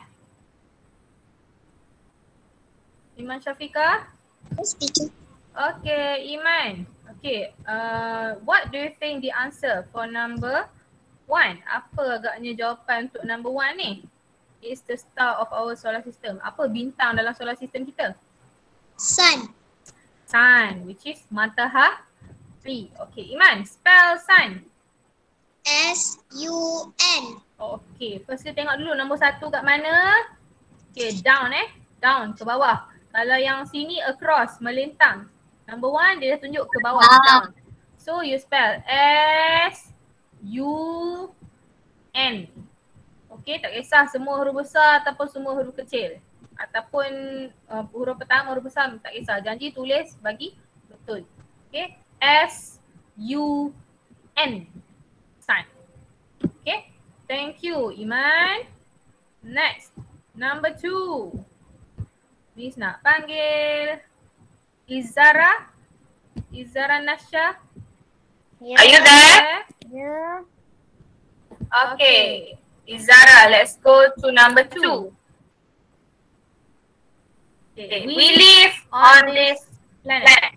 S1: Iman Syafiqah?
S3: Yes, teacher.
S1: Okay, Iman. Okay, uh, what do you think the answer for number one? Apa agaknya jawapan untuk number one ni? Is the star of our solar system. Apa bintang dalam solar system kita?
S3: Sun.
S1: Sun, which is matahari. Okay, Iman, spell sun.
S3: S-U-N.
S1: Okay, first kita tengok dulu nombor satu kat mana? Okay, down eh. Down ke bawah. Kalau yang sini across, melintang. Number one, dia dah tunjuk ke bawah, down. So you spell S U N. Okay, tak kisah semua huruf besar ataupun semua huruf kecil. Ataupun uh, huruf pertama, huruf besar, tak kisah. Janji tulis bagi betul. Okay, S U N. Okay, thank you Iman. Next, number two. Miss nak panggil Izara. Izara Nasha.
S4: Are you there?
S2: Ya.
S4: Okay. Izara, let's go to number two.
S1: Okay.
S4: We live on this
S1: planet.
S4: planet.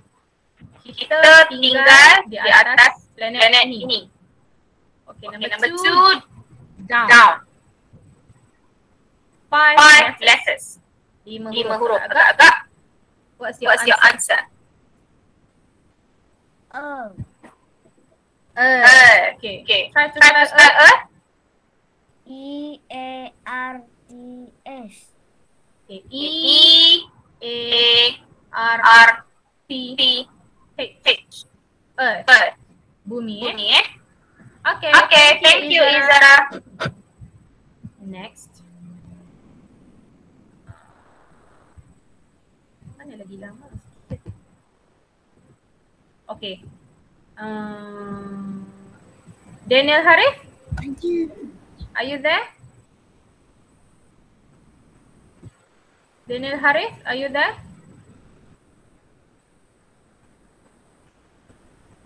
S1: Kita tinggal di atas planet
S4: planet
S1: ini.
S4: ini.
S1: Okay,
S4: Okay,
S1: number,
S4: number
S1: two,
S4: two,
S1: down.
S4: down.
S1: Five,
S4: Five
S1: letters.
S4: letters.
S1: Lima,
S4: Lima
S1: huruf. Agak-agak.
S4: Agak-agak.
S1: What's your
S4: What's your
S1: answer?
S4: answer?
S2: Oh.
S1: Uh,
S4: Uh,
S1: okay.
S4: okay.
S1: Try to
S4: Try
S1: spell uh.
S2: E A R T S.
S1: Okay.
S4: E
S1: E
S4: A
S1: R
S4: R
S1: T
S4: T
S1: H. Earth.
S4: Earth.
S1: Bumi eh.
S4: Eh.
S1: Okay.
S4: Okay, thank you Izara.
S1: Next. Mana lagi lama. Okay. Um, Daniel Harif, are you there? Daniel Harif, are you there?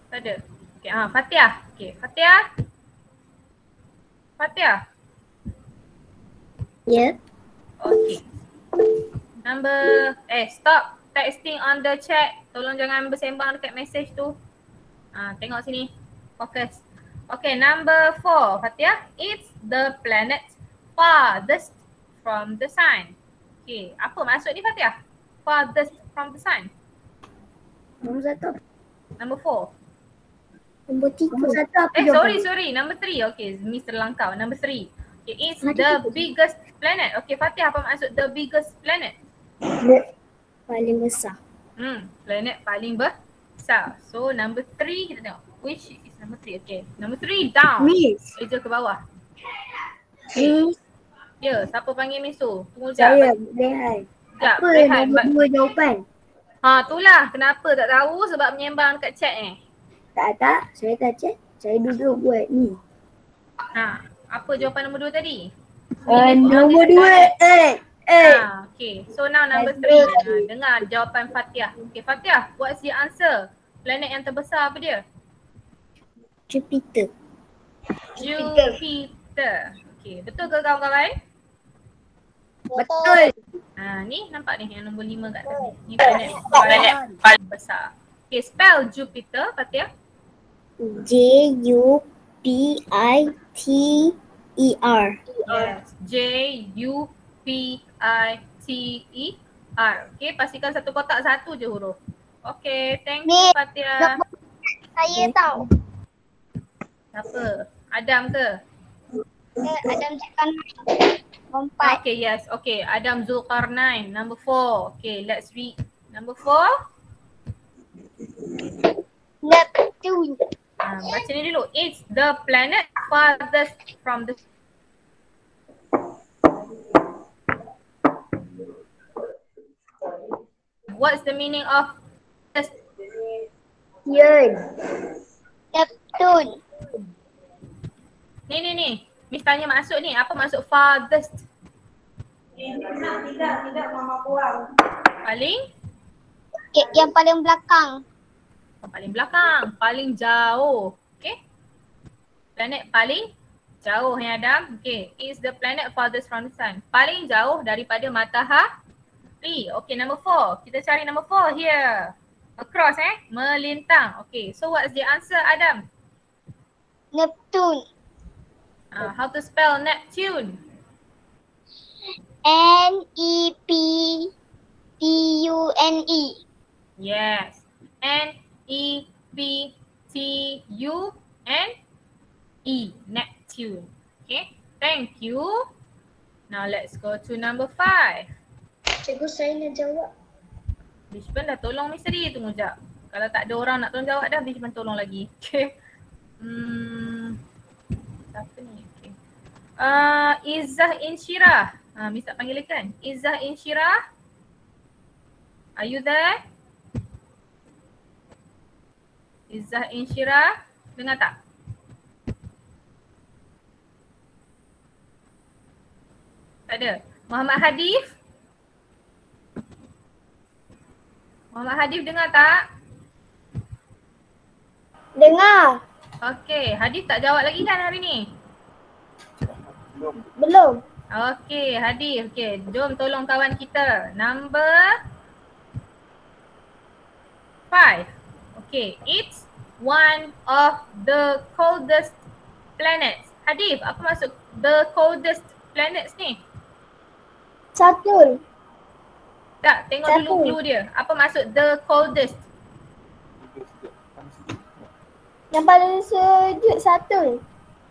S1: Tak ada. Okay, ah, Fatiah. Okay, Fatiah. Fatiah.
S2: Ya.
S1: Okay. Number, eh stop texting on the chat. Tolong jangan bersembang dekat message tu. Ah, tengok sini. Fokus. Okay, number four. Fatia, it's the planet farthest from the sun. Okay, apa maksud ni Fatia? Farthest from the sun.
S2: Nombor satu.
S1: Number four.
S3: Nombor tiga.
S2: Nombor satu apa
S1: Eh, sorry, sorry. Number three. Okay, Mr. Langkau. Number three. Okay, it's the biggest planet. Okay, Fatia, apa maksud the biggest planet?
S3: Dia paling besar.
S1: Hmm, planet paling besar. So number three kita tengok. Which is number three? Okay. Number three down.
S3: Miss.
S1: Eja ke bawah.
S3: Miss.
S1: Ya, siapa panggil Miss tu? Tunggu
S3: Saya
S1: sekejap.
S3: Rehan.
S1: Sekejap.
S3: Apa
S1: Rehan.
S3: nombor dua jawapan?
S1: Ha, itulah. Kenapa tak tahu sebab menyembang dekat chat ni.
S3: Tak tak. Saya tak cek. Saya duduk buat ni.
S1: Ha, apa jawapan nombor dua tadi?
S3: Uh, nombor dua. Eh. Eh.
S1: Ha, okay. So now number three. Ha, dengar jawapan Fatiah. Okay, Fatiah. What's the answer? Planet yang terbesar apa dia?
S3: Jupiter.
S1: Jupiter. Okay, betul ke kawan-kawan?
S3: Betul.
S1: Ha, ni nampak ni yang nombor lima kat atas ni. Ni planet
S4: Planet
S1: paling besar. Okay, spell Jupiter, Fatiah.
S3: J U P I T E R.
S1: Yes. J U P I T E R. Okay, pastikan satu kotak satu je huruf. Okay, thank you Fatia.
S2: Saya tahu.
S1: Siapa? Adam ke?
S2: Eh, Adam cakap empat.
S1: Okay, yes. Okay, Adam Zulkarnain. Number four. Okay, let's read. Number four.
S2: Neptune.
S1: Ha, baca ni dulu. It's the planet farthest from the What's the meaning of this?
S3: Yun.
S2: Neptune.
S1: Ni ni ni. Miss tanya maksud ni. Apa maksud farthest? Paling?
S2: Yang, yang paling belakang.
S1: Paling belakang. Paling jauh. Okay. Planet paling jauh yang Adam. Okay. Is the planet farthest from the sun. Paling jauh daripada matahari. Okay. Number four. Kita cari number four here. Across eh. Melintang. Okay. So what's the answer Adam?
S2: Neptune.
S1: Uh, how to spell Neptune?
S2: N E P T U N E.
S1: Yes. N E P T U N E. Neptune. Okay. Thank you. Now let's go to number five.
S3: Cikgu saya nak jawab.
S1: Bishman dah tolong misteri tunggu jap. Kalau tak ada orang nak tolong jawab dah Bishman tolong lagi. [laughs] Okay. Hmm. Siapa ni? Okay. Uh, Izzah Insyirah. Ha, Miss tak panggil kan? Izzah Insyirah. Are you there? Izzah Insyirah. Dengar tak? Tak ada. Muhammad Hadif. Muhammad Hadif dengar tak?
S3: Dengar.
S1: Okey, Hadif tak jawab lagi kan hari ni?
S3: Belum.
S1: Okey, Hadif. Okey, jom tolong kawan kita. Number five. Okey, it's one of the coldest planets. Hadif, apa maksud the coldest planets ni?
S3: Saturn.
S1: Tak, tengok
S3: Satu.
S1: dulu clue dia. Apa maksud the coldest?
S3: Yang paling sejuk Saturn.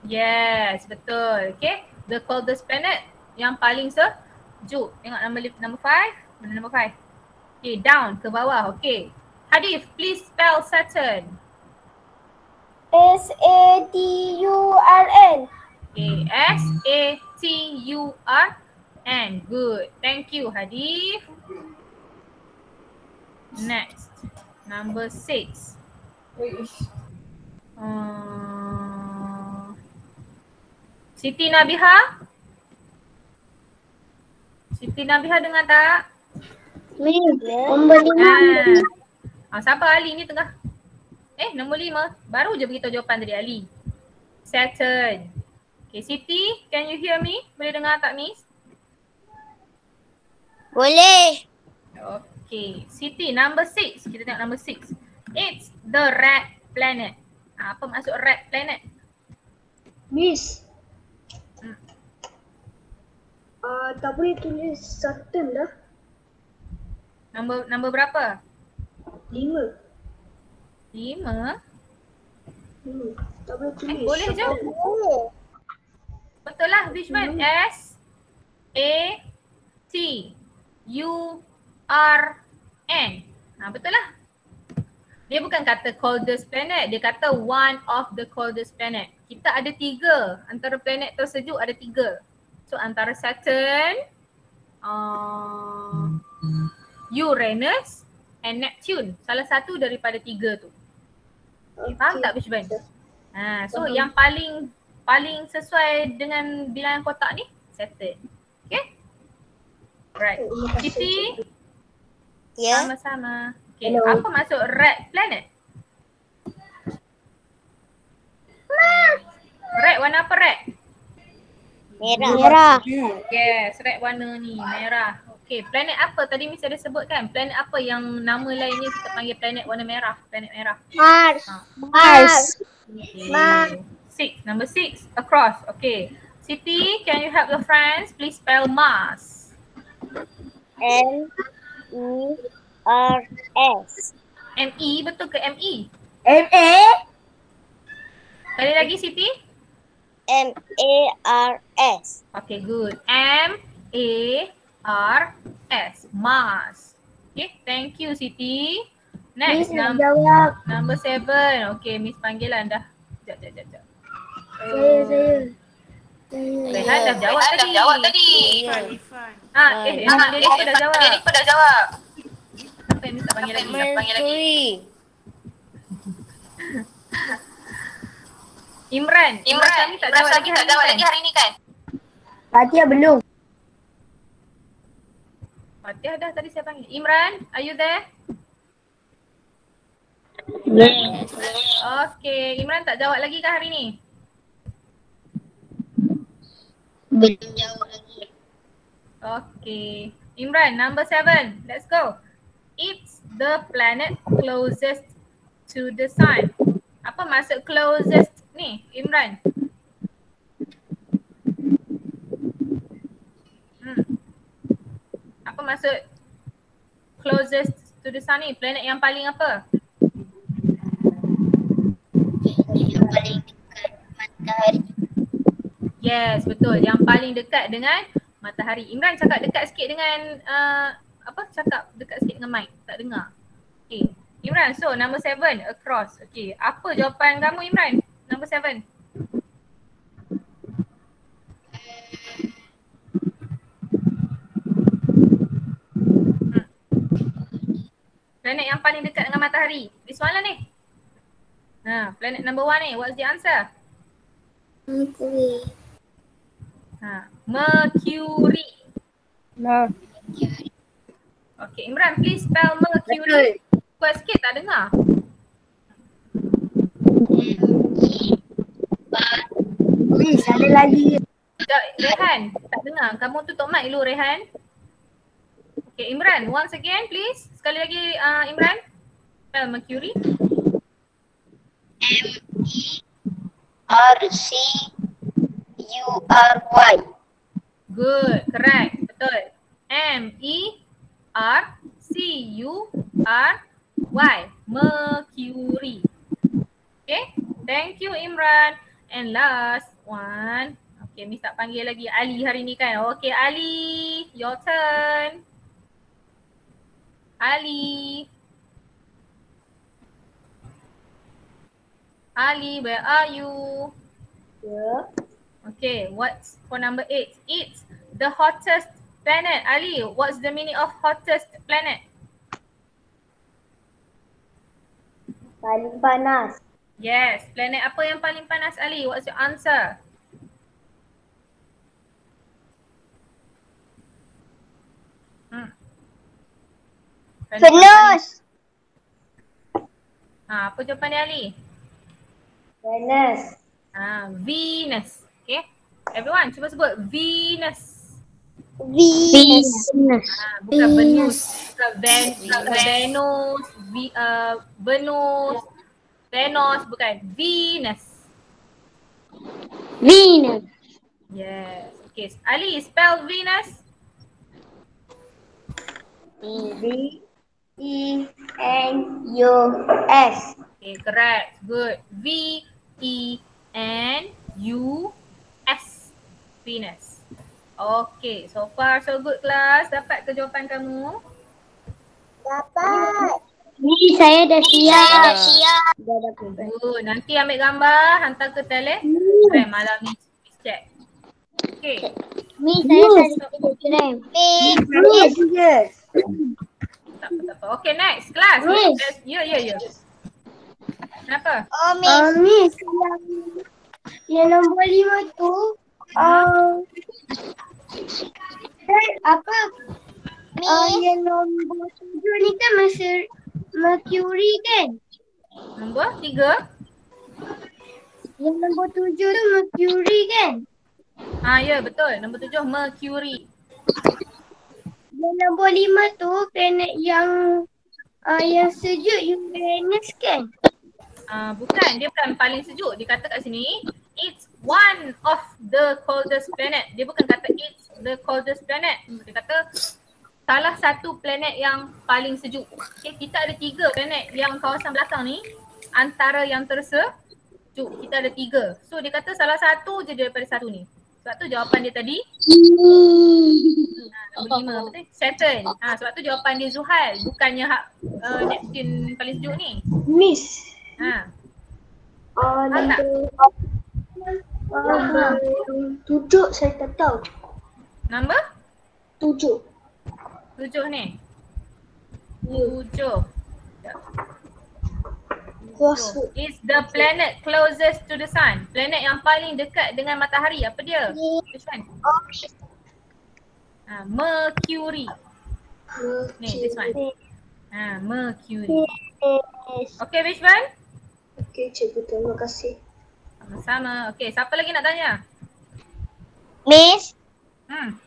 S1: Yes, betul. Okay. The coldest planet yang paling sejuk. Tengok number li- number five. Mana number five? Okay, down ke bawah. Okay. Hadif, please spell Saturn.
S3: S A T U R N.
S1: Okay, S A T U R N. Good. Thank you, Hadif. Next, number six. Uh, Siti Nabiha. Siti Nabiha dengar tak?
S3: Nombor lima.
S1: Ah. ah siapa Ali ni tengah? Eh, nombor lima. Baru je beritahu jawapan tadi Ali. Saturn. Okay, Siti, can you hear me? Boleh dengar tak, Miss?
S2: Boleh.
S1: Okay, Siti, number six. Kita tengok number six. It's the red planet. Ah, apa maksud red planet?
S3: Miss.
S1: Hmm.
S3: Uh, tak boleh tulis Saturn dah.
S1: Number number berapa?
S3: Lima.
S1: Lima.
S3: Hmm. Tak boleh
S1: Eh, boleh je.
S3: Oh.
S1: Betul lah, which one? S A T U R N. Ha, betul lah. Dia bukan kata coldest planet, dia kata one of the coldest planet. Kita ada tiga, antara planet tersejuk ada tiga. So antara Saturn, uh, Uranus and Neptune. Salah satu daripada tiga tu. Okay, faham tak Bishban? Ha, so
S3: Faham.
S1: yang paling paling sesuai dengan bilangan kotak ni Saturn. Okay? Right. Siti,
S2: Ya.
S1: sama-sama. Okay,
S3: Hello.
S1: apa maksud red planet? Red warna apa red?
S2: Merah. Merah.
S1: Yes, red warna ni merah. Okay, planet apa tadi Miss ada sebut kan? Planet apa yang nama lainnya kita panggil planet warna merah? Planet merah.
S2: Mars.
S1: Ha.
S2: Mars.
S1: Okay.
S2: Mars.
S1: Six, number six, across. Okay. Siti, can you help your friends? Please spell Mars.
S2: M E R S.
S1: M-E betul ke M-E?
S3: M-A.
S1: Kali lagi Siti.
S2: M A R S.
S1: Okay, good. M A R S. Mars. Okay, thank you Siti. Next,
S3: Miss
S1: num-
S3: jawab.
S1: number seven. Okay, Miss panggilan dah. Sekejap, sekejap, sekejap.
S3: Saya, saya. Saya.
S1: Rehan dah jawab
S4: Rehan
S1: tadi.
S4: dah jawab tadi.
S1: Ah, eh, eh,
S4: Ah,
S1: dia pun dah jawab.
S4: Dia pun dah jawab.
S1: Apa yang Miss tak panggil lagi?
S4: Tak panggil lagi.
S1: Imran.
S4: Imran, Imran
S1: jawab
S4: Sami
S1: lagi
S4: tak
S1: hari
S4: jawab
S1: ni
S4: lagi
S1: kan?
S4: hari ni kan?
S3: Fatia belum.
S1: Fatihah dah tadi saya panggil. Imran, are you there? Okay, Imran tak jawab lagi kan hari ni?
S2: Belum jawab lagi.
S1: Okay. Imran, number seven. Let's go. It's the planet closest to the sun. Apa maksud closest ni, Imran? Hmm. Maksud closest to the sun ni? Planet yang paling apa?
S2: Yang paling dekat matahari.
S1: Yes, betul. Yang paling dekat dengan matahari. Imran cakap dekat sikit dengan uh, apa? Cakap dekat sikit dengan mic. Tak dengar. Okay. Imran, so number seven across. Okay. Apa jawapan kamu Imran? Number seven. Planet yang paling dekat dengan matahari. This one lah ni. Ha, planet number one ni. What's the answer?
S3: Mercury.
S1: Ha, Mercury.
S3: Nah.
S1: Okay, Imran please spell Mercury. Kuat sikit tak dengar.
S3: Miss, ada lagi.
S1: Rehan, tak dengar. Kamu tutup mic dulu Rehan. Okay, Imran, once again please. Sekali lagi uh, Imran. Spell Mercury.
S2: R C U R Y.
S1: Good, correct. Betul. M E R C U R Y. Mercury. Okay, thank you Imran. And last one. Okay, Miss tak panggil lagi Ali hari ni kan. Okay, Ali, your turn. Ali. Ali, where are you?
S3: Ya.
S1: Okay, what's for number eight? It's the hottest planet. Ali, what's the meaning of hottest planet?
S3: Paling panas.
S1: Yes, planet apa yang paling panas Ali? What's your answer? Hmm. Planet yang
S2: Venus.
S1: paling- Ha, apa jawapan dia Ali?
S3: Venus.
S1: Ha, Venus. Okay. Everyone cuba sebut Venus.
S2: Venus.
S1: Ha, bukan Venus. Venus. V, uh, Venus. Venus bukan Venus.
S2: Venus.
S1: Yes. Okay. Ali spell Venus.
S3: V E N U S.
S1: Okay, correct. Good. V E N U S. Venus. Okay, so far so good class. Dapat ke jawapan kamu?
S3: Dapat.
S2: Ni saya dah siap. Dah dah
S1: Oh, nanti ambil gambar, hantar ke telegram malam ni. Check. Okay.
S2: Mi saya dah Telegram.
S3: Miss.
S2: Yes.
S1: Tak apa, tak apa. Okay, next. Kelas.
S2: Miss.
S1: Ya, ya, ya. Kenapa?
S3: Oh, Miss.
S2: Uh, Miss, yang, yang nombor lima tu, uh, apa? Uh,
S3: Miss.
S2: yang nombor tujuh ni kan Mercer, Mercury kan?
S1: Nombor tiga.
S2: Yang nombor tujuh tu Mercury kan?
S1: Ah, ya, betul. Nombor tujuh, Mercury.
S2: Yang nombor lima tu planet yang uh, yang sejuk Uranus kan?
S1: Ah, bukan, dia bukan paling sejuk. Dia kata kat sini, it's one of the coldest planet. Dia bukan kata it's the coldest planet. Dia kata salah satu planet yang paling sejuk. Okay, kita ada tiga planet yang kawasan belakang ni antara yang tersejuk. Kita ada tiga. So dia kata salah satu je daripada satu ni. Sebab tu jawapan dia tadi ha, nombor lima apa tu? Saturn. Ha, sebab tu jawapan dia Zuhal. Bukannya hak uh, Neptune paling sejuk ni.
S2: Miss.
S1: Ha.
S2: Uh,
S1: tak?
S2: uh, tujuh saya tak tahu.
S1: Nombor
S2: Tujuh.
S1: tujuh ni. Tujuh. Tujuh. Is the planet closest to the sun. Planet yang paling dekat dengan matahari. Apa dia? Which one?
S3: Miss.
S1: Ha, Mercury. Ni, this one. Ha, Mercury. Okay, which one?
S2: Okey, cikgu terima kasih.
S1: Sama-sama. Okay, siapa lagi nak tanya?
S3: Miss.
S1: Hmm.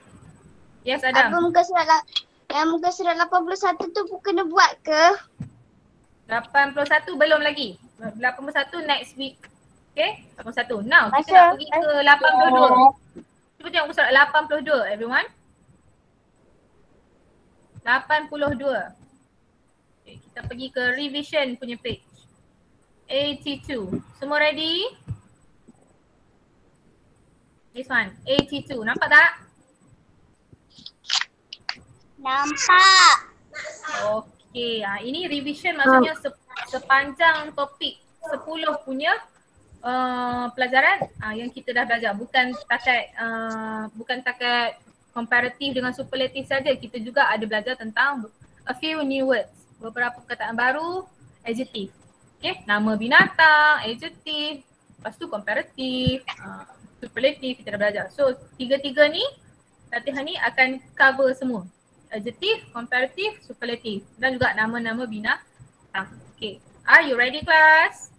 S1: Yes,
S3: Apa
S1: Adam.
S3: muka surat lah. Yang muka surat 81 tu pun kena buat ke?
S1: 81 belum lagi. 81 next week. Okay, 81. Now, kita
S2: Masa-
S1: nak pergi ke 82. Cuba tengok surat 82, everyone. 82. Okay, kita pergi ke revision punya page. 82. Semua ready? This one, 82. Nampak tak?
S3: Nampak.
S1: Okey, ha, ini revision maksudnya se- sepanjang topik 10 punya uh, pelajaran uh, yang kita dah belajar. Bukan takat uh, bukan takat komparatif dengan superlatif saja. Kita juga ada belajar tentang a few new words. Beberapa perkataan baru, adjective. Okey, nama binatang, adjective, lepas tu komparatif, uh, superlatif kita dah belajar. So, tiga-tiga ni latihan ni akan cover semua adjective, comparative, superlative dan juga nama-nama binatang. Okay. Are you ready class?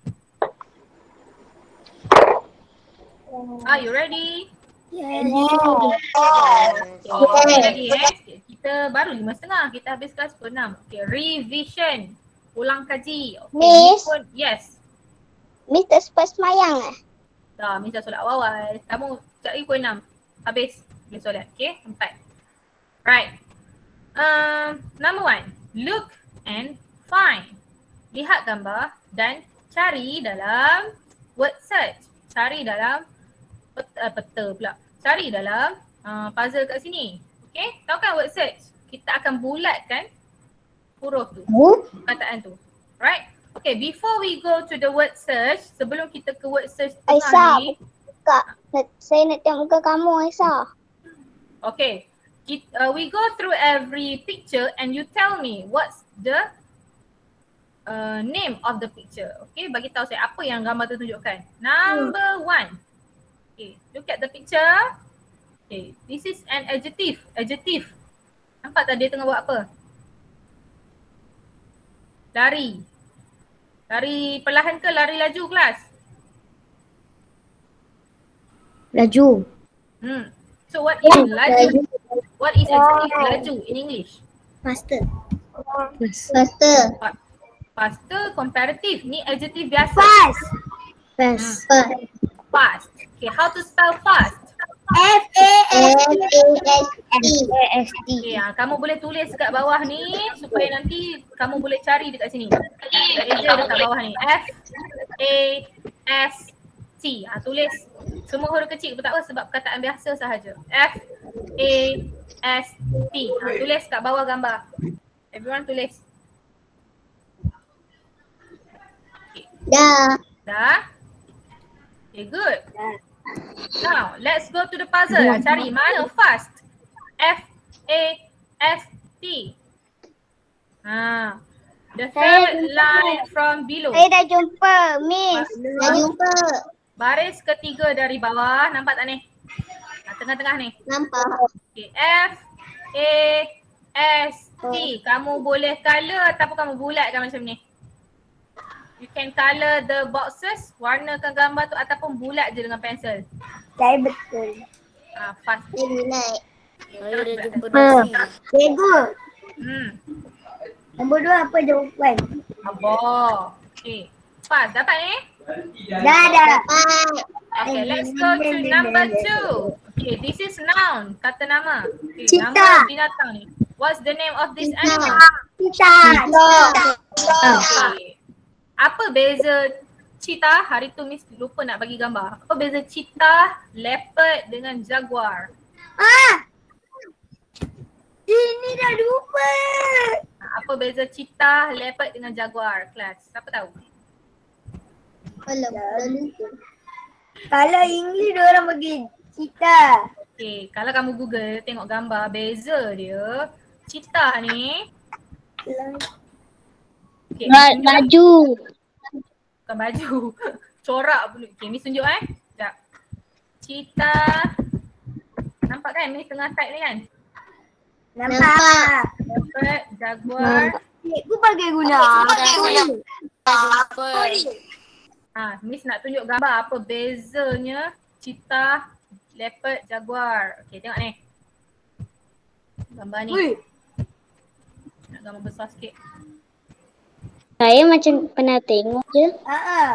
S1: Are you ready?
S3: Yes.
S1: Okay. Ready eh? Kita baru lima setengah. Kita habis kelas pukul enam. Okay. Revision. Ulang kaji. Okay.
S3: Miss.
S1: Yes.
S3: Miss tak sempat semayang eh?
S1: Dah, Miss dah solat awal. Kamu sekejap lagi pukul enam. Habis. Boleh solat. Okay. Empat. Right. Um, number one. Look and find. Lihat gambar dan cari dalam word search. Cari dalam peta, uh, peta pula. Cari dalam uh, puzzle kat sini. Okay. Tahu kan word search? Kita akan bulatkan huruf tu. Perkataan tu. Right? Okay, before we go to the word search, sebelum kita ke word search tengah
S3: Aisyah,
S1: ni,
S3: nak- saya nak tengok muka kamu Aisyah.
S1: okay, kita, uh, we go through every picture and you tell me what's the uh, name of the picture. Okay, bagi tahu saya apa yang gambar tu tunjukkan. Number one. Okay, look at the picture. Okay, this is an adjective. Adjective. Nampak tak dia tengah buat apa? Lari. Lari perlahan ke lari laju kelas?
S2: Laju.
S1: Hmm. So what is laju? What is adjective laju in English?
S3: Faster.
S2: Fast.
S3: Faster.
S1: Faster, comparative. Ni adjective biasa.
S3: Fast.
S2: Fast.
S1: Fast. Okay, how to spell fast?
S3: F A S T.
S2: S T.
S1: Okay, ha, kamu boleh tulis kat bawah ni supaya nanti kamu boleh cari dekat sini. Eja dekat bawah ni. F A S T. Ha, tulis semua huruf kecil pun tak apa sebab perkataan biasa sahaja. F A S T. Ha, tulis kat bawah gambar. Everyone tulis.
S3: Dah.
S1: Dah? Okay, good. Now, let's go to the puzzle. Cari mana fast? F A S T. Ha. The third line from below.
S2: Saya dah jumpa, Miss.
S3: Dah jumpa.
S1: Baris ketiga dari bawah. Nampak tak ni? Tengah-tengah ni.
S3: Nampak.
S1: Okay. F A S T. Kamu boleh color ataupun kamu bulatkan macam ni. You can color the boxes, warnakan gambar tu ataupun bulat je dengan pensel.
S2: Saya betul.
S1: Ah, fast.
S3: Dia minat.
S5: Saya dah jumpa
S2: Ah.
S5: nasi.
S2: Cikgu,
S1: Hmm.
S2: nombor dua apa jawapan?
S1: Abah. Okay. Fast. Dapat ni?
S2: Dah, dah.
S3: Dapat.
S1: Okay, let's go to number two. Okay, this is noun. Kata nama. Okay,
S2: Cita.
S1: nama binatang ni. What's the name of this
S3: Cita.
S1: animal?
S2: Kita.
S1: Okay. Apa beza cheetah? Hari tu Miss lupa nak bagi gambar. Apa beza cheetah, leopard dengan jaguar?
S2: Ah! Ini dah lupa.
S1: Apa beza cheetah, leopard dengan jaguar? Kelas. Siapa tahu?
S3: Alam.
S2: Kalau English dia orang bagi kita.
S1: Okay, kalau kamu google tengok gambar beza dia. Cheetah ni. Okay,
S2: Baju.
S1: Bukan baju. [laughs] Corak pun. Okay, Miss tunjuk eh. Sekejap. Cheetah. Nampak kan Miss tengah type ni kan?
S2: Nampak.
S1: Leopard, jaguar.
S2: Cikgu bagi guna.
S5: Saya dah jumpa.
S1: Ha, Miss nak tunjuk gambar apa bezanya cheetah, leopard, jaguar. Okay, tengok ni. Gambar ni.
S2: Ui.
S1: Nak gambar besar sikit.
S6: Saya macam pernah tengok je.
S2: Ah, ah.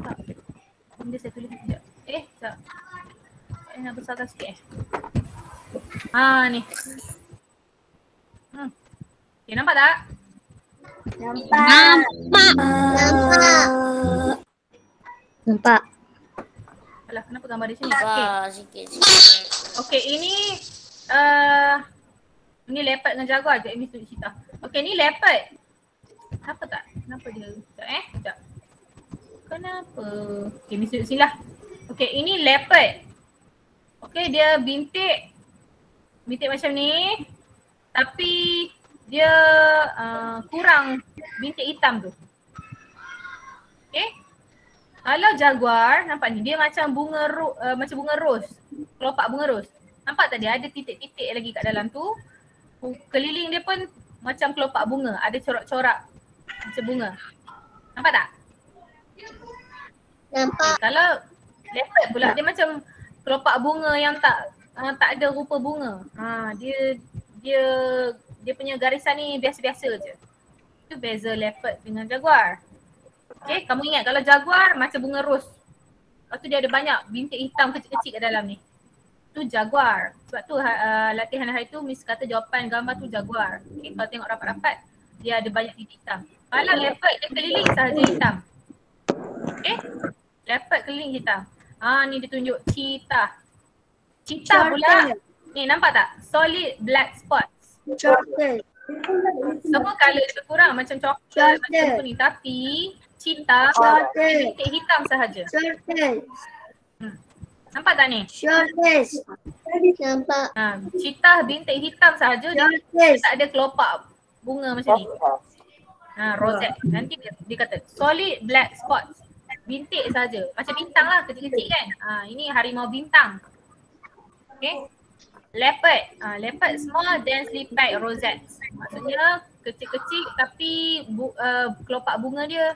S1: Tak. Benda saya tulis sekejap. Eh, sekejap. Eh, nak besarkan sikit eh. Ha, ni. Hmm. Okay, nampak tak?
S2: Nampak.
S3: Nampak.
S6: Nampak.
S1: Alah, kenapa gambar di sini?
S5: Sikit-sikit.
S1: Okay, ini uh, ini leopard dengan jaguar je. Ini tunjuk cheetah. Okay, ni leopard. Apa tak? Kenapa dia? Sekejap eh. Sekejap. Kenapa? Miss tunjuk sini lah. Okay, ini leopard. Okay, dia bintik. Bintik macam ni. Tapi dia uh, kurang bintik hitam tu. Okay. Kalau jaguar, nampak ni dia macam bunga ro- uh, macam bunga ros. Kelopak bunga ros. Nampak tak dia ada titik-titik lagi kat dalam tu. Keliling dia pun macam kelopak bunga, ada corak-corak macam bunga. Nampak tak?
S3: Nampak.
S1: Okay, kalau leopard pula dia macam kelopak bunga yang tak uh, tak ada rupa bunga. Ha dia dia dia punya garisan ni biasa-biasa je. Itu beza leopard dengan jaguar. Okay, kamu ingat kalau jaguar macam bunga ros. Lepas tu dia ada banyak bintik hitam kecil-kecil kat dalam ni. Tu jaguar. Sebab tu uh, latihan hari tu Miss kata jawapan gambar tu jaguar. Okay, kalau tengok rapat-rapat dia ada banyak titik hitam. Kalau leopard dia keliling sahaja hitam. Okay, leopard keliling hitam. Ah ni dia tunjuk cheetah. Cheetah pula. Ni nampak tak? Solid black spots.
S2: Chocolate.
S1: Semua colour dia kurang macam coklat
S2: Chocolate.
S1: macam tu ni tapi
S2: Chocolate.
S1: bintik hitam sahaja.
S2: Chocolate.
S1: Nampak tak ni?
S2: Chocolate.
S3: Nampak.
S1: Ha, cheetah bintik hitam sahaja dia
S2: Chocolate.
S1: tak ada kelopak bunga macam ni. Ha, rosette. Nanti dia, dia kata solid black spots. Bintik saja. Macam bintang lah kecil-kecil kan. Ha, ini harimau bintang. Okay. Leopard. Ha, leopard small densely packed rosettes. Maksudnya kecil-kecil tapi bu, uh, kelopak bunga dia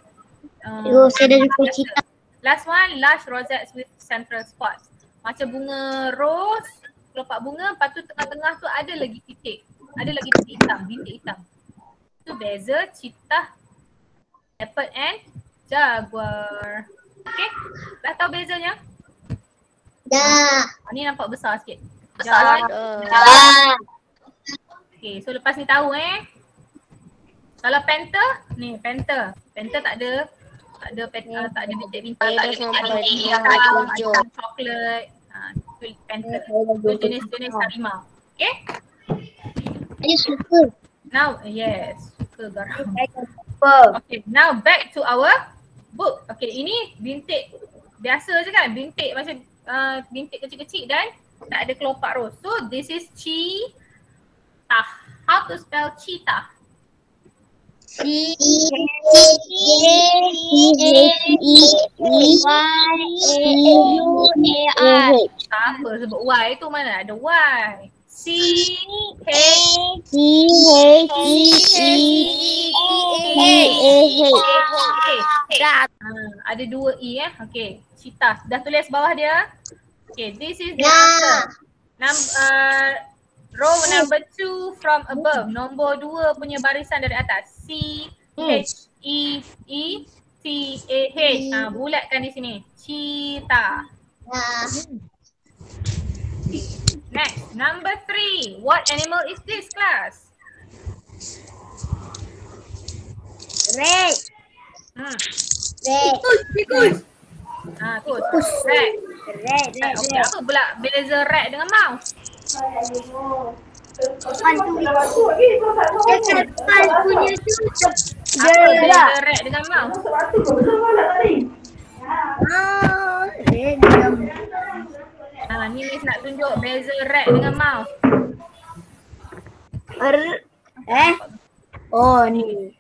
S1: uh,
S6: Oh, saya dah jumpa cita.
S1: Last one, large rosettes with central spots. Macam bunga rose, kelopak bunga, lepas tu tengah-tengah tu ada lagi titik. Ada lagi titik hitam, bintik hitam. Itu beza cheetah, leopard and jaguar. Okay, dah tahu bezanya?
S3: Dah.
S1: Ah, Ni nampak besar sikit. Jaguar.
S6: Ah,
S1: Okay, so lepas ni tahu eh. Kalau panther, ni panther. Panther tak ada tak ada pet, uh, tak ada bintik-bintik, tak ada
S5: sampai
S1: bintik
S5: di
S1: hitam,
S5: nombor tujuh.
S1: macam coklat. Ha, tu panther. Tu jenis-jenis harimau. Okay?
S6: saya suka.
S1: Now, yes. Suka garam. Okay, now back to our book. Okay, ini bintik biasa je kan? Bintik macam uh, bintik kecil-kecil dan tak ada kelopak roh. So this is cheetah. How to spell cheetah?
S2: C Y
S1: Tak apa sebut Y tu mana ada Y. C H Okay.
S5: Dah.
S1: Uh, ada dua E eh. Okay. Cheetah. Dah tulis bawah dia. Okay. This is the answer. Num uh, row number two from above. Nombor dua punya barisan dari atas. C H E E T A H. Ah, bulatkan di sini. Cheetah. Next, number three. What animal is this class?
S2: Red
S1: Hmm.
S2: Red
S1: Ah, tu. Rat.
S2: Red
S1: Rat. Okay, apa pula beza rat dengan mouse?
S2: Depan tu Depan punya tu
S1: Apa beza rat dengan mouse?
S2: Oh Red
S1: Ha, ni Miss nak tunjuk beza rat dengan mouse.
S2: Er Eh Oh ni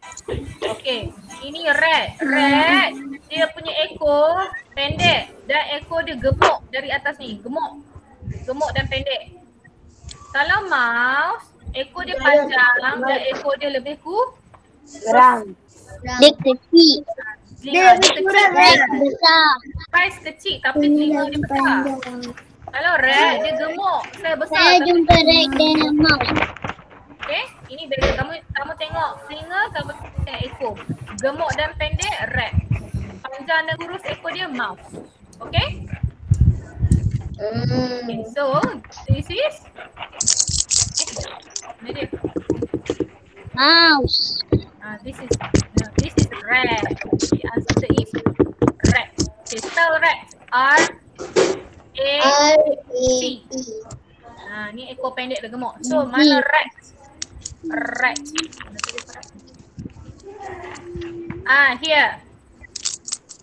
S1: Okay, ini rat. Rat, dia punya ekor pendek dan ekor dia gemuk dari atas ni. Gemuk. Gemuk dan pendek. Kalau mouse, ekor dia panjang dan ekor dia lebih ku.
S2: Gerang
S6: Dia kecil.
S1: Dia kecil.
S2: Dia
S6: Besar.
S1: Saiz kecil tapi telinga dia besar. Kalau rat, dia gemuk. Saya besar.
S6: Saya jumpa red dengan mouse.
S1: Okay, ini beza. Kamu kamu tengok telinga, kamu tengok ekor. Gemuk dan pendek, rat. Panjang dan kurus ekor dia, mouse. Okay? Okay, so this is.
S6: Mouse.
S1: Ah, this is no, this is rat. The answer is rat. Okay, spell rat. R A T. Ah, ni ekor pendek dan gemuk. So mana rat? Rat. Ah, here.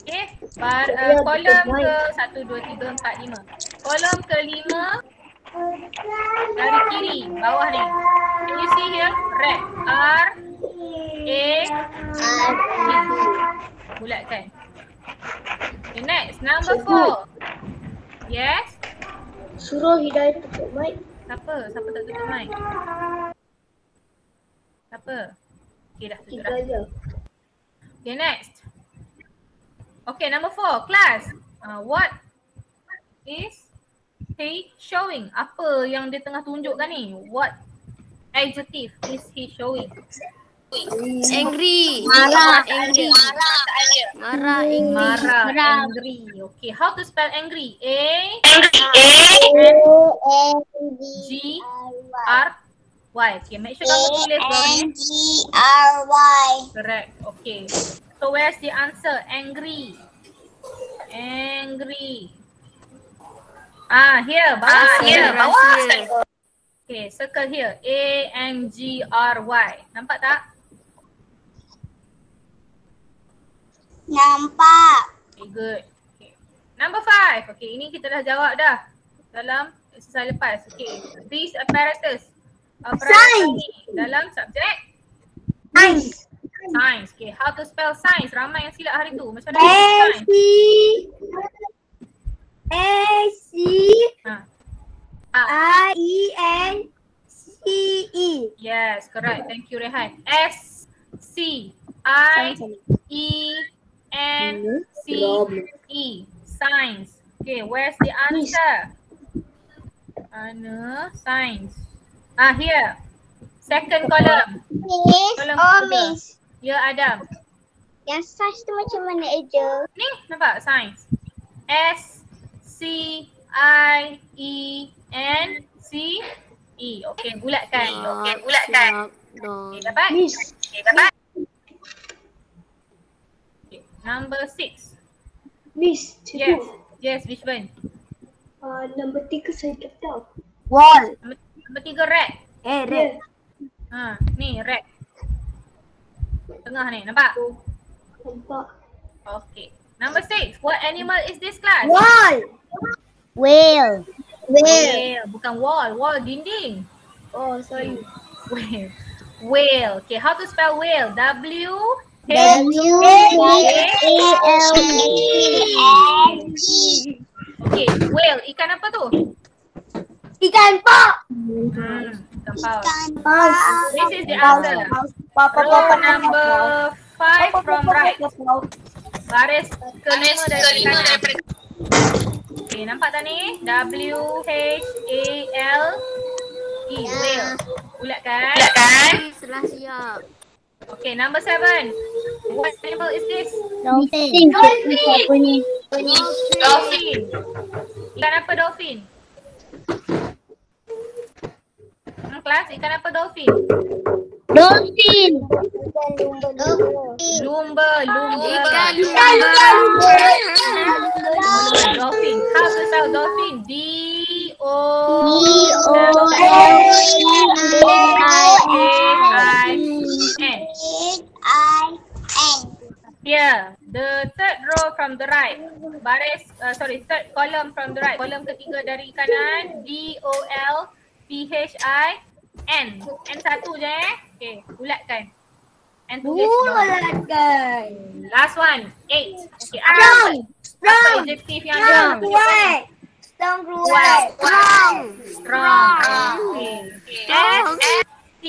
S1: Okay, bar, uh, kolom ke 1, 2, 3, 4, 5. Kolom kelima dari kiri, bawah ni. Can you see here? Red. R A T. Bulatkan. Okay, next. Number four. Yes?
S2: Suruh Hidayat tutup mic
S1: Siapa? Siapa tak tutup mic? Siapa? Okay dah tutup
S2: Tiga
S1: dah. Okay, next. Okay, number four, class. Uh, what is he showing? Apa yang dia tengah tunjukkan ni? What adjective is he showing?
S5: Angry.
S6: Marah.
S5: Angry. Marah. Angry.
S1: Marah,
S6: Marah.
S1: angry. Okay, how to spell angry? A G R Y. Okay, make sure kamu tulis bawah ni.
S2: N-G-R-Y
S1: Correct. Okay. So where's the answer? Angry. Angry. Ah, here. Bawah.
S5: Ah,
S1: here. Bawah.
S5: here.
S1: Okay, circle here. A N G R Y. Nampak tak?
S2: Nampak
S1: Okay, good. Okay. Number five. Okay, ini kita dah jawab dah dalam exercise lepas. Okay, these apparatus. Apparatus ni dalam subjek
S2: Science
S1: science. Okay, how to spell science? Ramai yang silap hari tu. Macam mana
S2: S
S1: science?
S2: C S C
S1: Ha. Ah,
S2: I E N C E
S1: yes, correct. Thank you Rehan. S C I E N C E. Science. Okay, where's the answer? Mana? Science. Ah, here. Second column.
S2: Miss Oh
S1: kedua.
S2: Miss
S1: Ya, Adam.
S2: Yang science tu macam mana Eja?
S1: Ni, nampak? Science. S C I E N C E. Okay, bulatkan. Okay, bulatkan. Okay, dapat?
S2: Miss
S1: Okay, dapat? Okay, number six.
S2: Miss
S1: Yes. Yes, which one?
S2: uh, Nombor tiga saya tak tahu Wall
S1: Number, number tiga, rat.
S2: Eh red
S1: Ha, ni rat. Tengah ni, nampak?
S2: Nampak
S1: Okay. Number six. What animal is this class?
S2: Wall.
S6: Whale.
S1: Whale. Bukan wall. Wall dinding.
S2: Oh, sorry.
S1: Whale. Whale. Okay. How to spell whale? W H
S6: W A L
S1: Okay. Whale. Ikan apa tu?
S2: Ikan pak.
S1: Hmm. Ikan. Paus. This is the answer.
S2: Papa
S1: Row number five from right. Baris kelima dari kanan. Okay, nampak tak ni? W H A L E. Whale. Bulatkan.
S4: Bulatkan.
S5: Setelah siap.
S1: Okay, number seven. What animal is this?
S6: Dolphin. Apa ni?
S1: Dolphin. Ikan apa dolphin? Kelas, ikan apa dolphin?
S6: Dolphin.
S1: Lumba, lumba.
S5: Ikan
S1: lumba. Dolphin. How to spell dolphin? D O
S6: D O
S1: A I N. Here, the third row from the right. Baris, uh, sorry, third column from the right. Kolom ketiga dari kanan. D O L P H I N. N satu je eh. Okay, bulatkan. N dong.
S2: Bulatkan.
S1: Last one, eight. Okay?
S2: Strong.
S1: Apa
S2: Strong.
S1: adjective yang
S2: Strong. Kuat. Strong
S1: Kuat.
S5: Strong.
S1: Strong. Okay.
S5: Strong.
S1: S T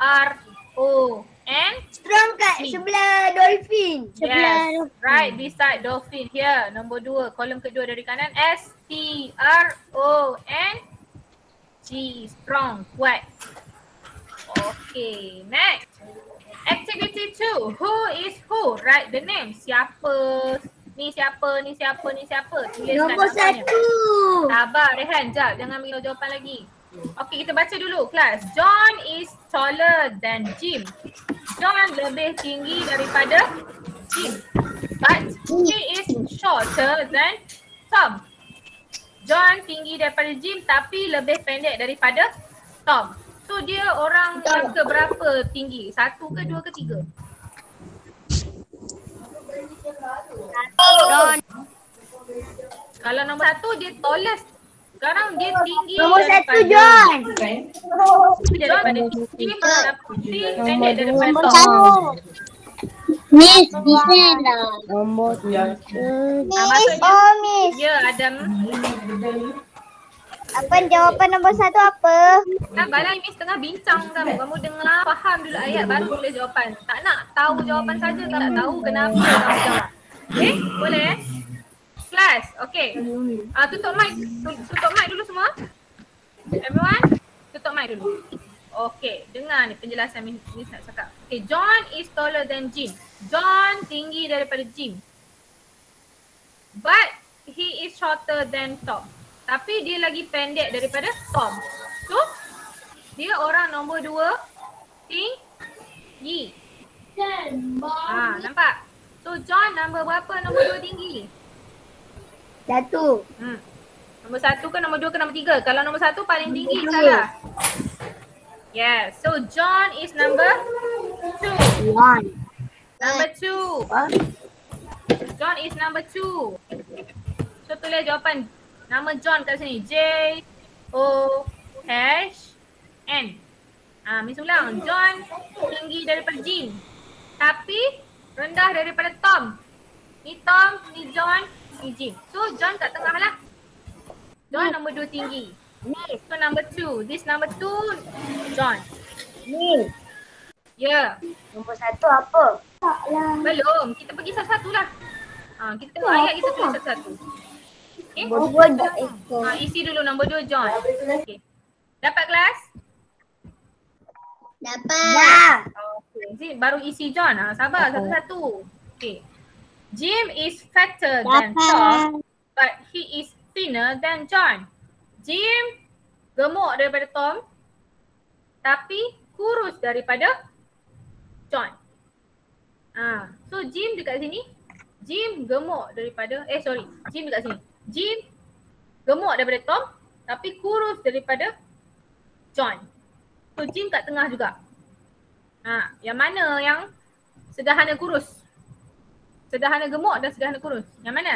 S1: R O N.
S2: Strong kat sebelah dolphin.
S1: Yes, right beside dolphin here. Nombor dua, kolom kedua dari kanan. S T R O N G strong, kuat. Okay, next. Activity two. Who is who? Write the name. Siapa? Ni siapa? Ni siapa? Ni siapa? Tuliskan
S2: Nombor
S1: namanya.
S2: satu.
S1: Sabar Rehan, jap. Jangan bagi jawapan lagi. Okay, kita baca dulu kelas. John is taller than Jim. John lebih tinggi daripada Jim. But he is shorter than Tom. John tinggi daripada Jim tapi lebih pendek daripada Tom. So dia orang yang keberapa tinggi? Satu ke dua ke tiga?
S5: John.
S1: Kalau nombor satu dia tallest. Sekarang dia tinggi
S2: Nombor satu
S1: daripada
S2: John.
S1: Tinggi daripada Jim tapi pendek daripada Tom.
S6: Miss, design lah.
S1: Ah, maksudnya
S2: Oh, Miss.
S1: Ya Adam.
S2: Apa jawapan nombor satu apa?
S1: Sabarlah Miss tengah bincang kamu. Kamu dengar faham dulu ayat baru tulis jawapan. Tak nak tahu jawapan saja tak tahu kenapa kamu jawab. Okay? Boleh eh? Kelas. Okay. Ah tutup mic. Tu- Tutup mic dulu semua. Everyone. Tutup mic dulu. Okay. Dengar ni penjelasan Miss, Miss nak cakap. Okay. John is taller than Jim. John tinggi daripada Jim. But he is shorter than Tom. Tapi dia lagi pendek daripada Tom. So, dia orang nombor dua tinggi. Ah, nampak? So, John nombor berapa nombor dua tinggi?
S2: Satu.
S1: Hmm. Nombor satu ke nombor dua ke nombor tiga? Kalau nombor satu paling tinggi, salah. Yes. So, John is number two.
S2: One.
S1: Number two. John is number two. So tulis jawapan nama John kat sini. J O H N. Ah, Miss ulang. John tinggi daripada Jim. Tapi rendah daripada Tom. Ni Tom, ni John, ni Jim. So John kat tengah lah. John nombor dua tinggi. So number two. This number two, John.
S2: Ni.
S1: Yeah.
S2: Nombor satu apa?
S1: Belum. Kita pergi satu-satu lah. Ha, kita tengok ayat kita tulis satu-satu. Okay.
S2: Nombor dua dah
S1: Ha, isi dulu nombor dua John. Okay. Dapat kelas?
S2: Dah.
S1: Okay. Zin, baru isi John. Ha, sabar satu-satu. Okay. Jim is fatter than Tom but he is thinner than John. Jim gemuk daripada Tom tapi kurus daripada John. Ah, so Jim dekat sini. Jim gemuk daripada eh sorry, Jim dekat sini. Jim gemuk daripada Tom tapi kurus daripada John. So Jim kat tengah juga. Ha, yang mana yang sederhana kurus? Sederhana gemuk dan sederhana kurus. Yang mana?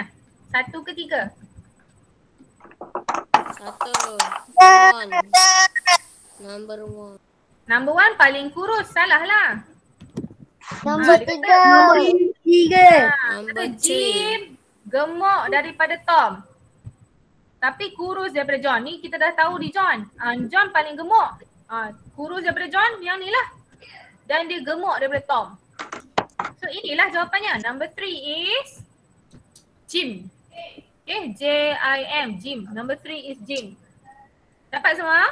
S1: Satu ke tiga?
S5: Satu. One. Number one.
S1: Number one paling kurus. Salah lah.
S2: Nombor
S1: dia
S2: tiga. Nombor tiga.
S1: Ha,
S5: Number.
S1: Jim gemuk daripada Tom. Tapi kurus daripada John. Ni kita dah tahu di John. Uh, John paling gemuk. Uh, kurus daripada John yang ni lah. Dan dia gemuk daripada Tom. So inilah jawapannya. Number three is Jim. Okay, J-I-M, Jim. Number three is Jim. Dapat semua?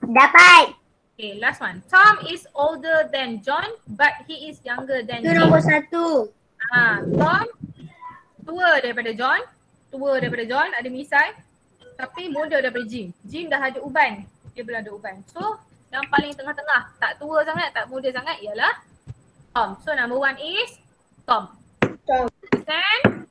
S2: Dapat.
S1: Okay, last one. Tom is older than John but he is younger than
S2: Itu
S1: Jim.
S2: nombor satu.
S1: Ha, Tom tua daripada John, tua daripada John, ada misai. Tapi muda daripada Jim. Jim dah ada uban. Dia belum ada uban. So, yang paling tengah-tengah, tak tua sangat, tak muda sangat ialah Tom. So, number one is Tom.
S2: Tom.
S1: Understand?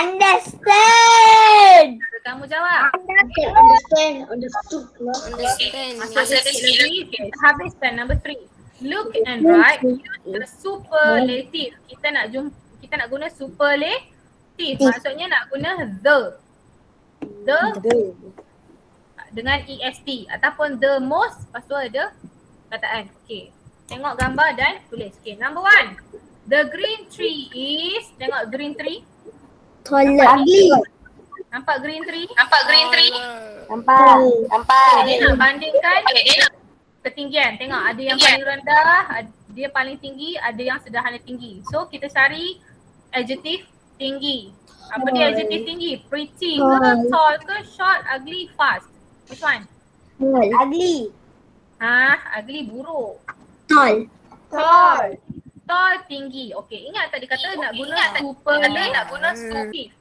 S2: Understand.
S1: Kamu jawab.
S2: Understand. Understood.
S5: Understand.
S1: Lagi. Okay, habiskan number three. Look and write use the superlative. Kita nak jum kita nak guna superlative. Maksudnya nak guna the. The dengan EST ataupun the most lepas tu ada kataan. Okay. Tengok gambar dan tulis. Okay, number one. The green tree is, tengok green tree.
S2: Toilet. Ugly.
S1: Nampak green tree?
S4: Nampak green tree?
S2: Nampak. Nampak.
S1: Okay, dia nak bandingkan ketinggian. Tengok ada yang paling rendah, dia paling tinggi, ada yang sederhana tinggi. So kita cari adjective tinggi. Apa dia adjective tinggi? Pretty ke, tall ke, short, ugly, fast. Which one?
S2: Ugly.
S1: Ha, ugly buruk.
S2: Tall.
S1: Tall. Tall tinggi. Okay, ingat tadi kata nak guna superlative.
S4: nak guna
S1: superlative.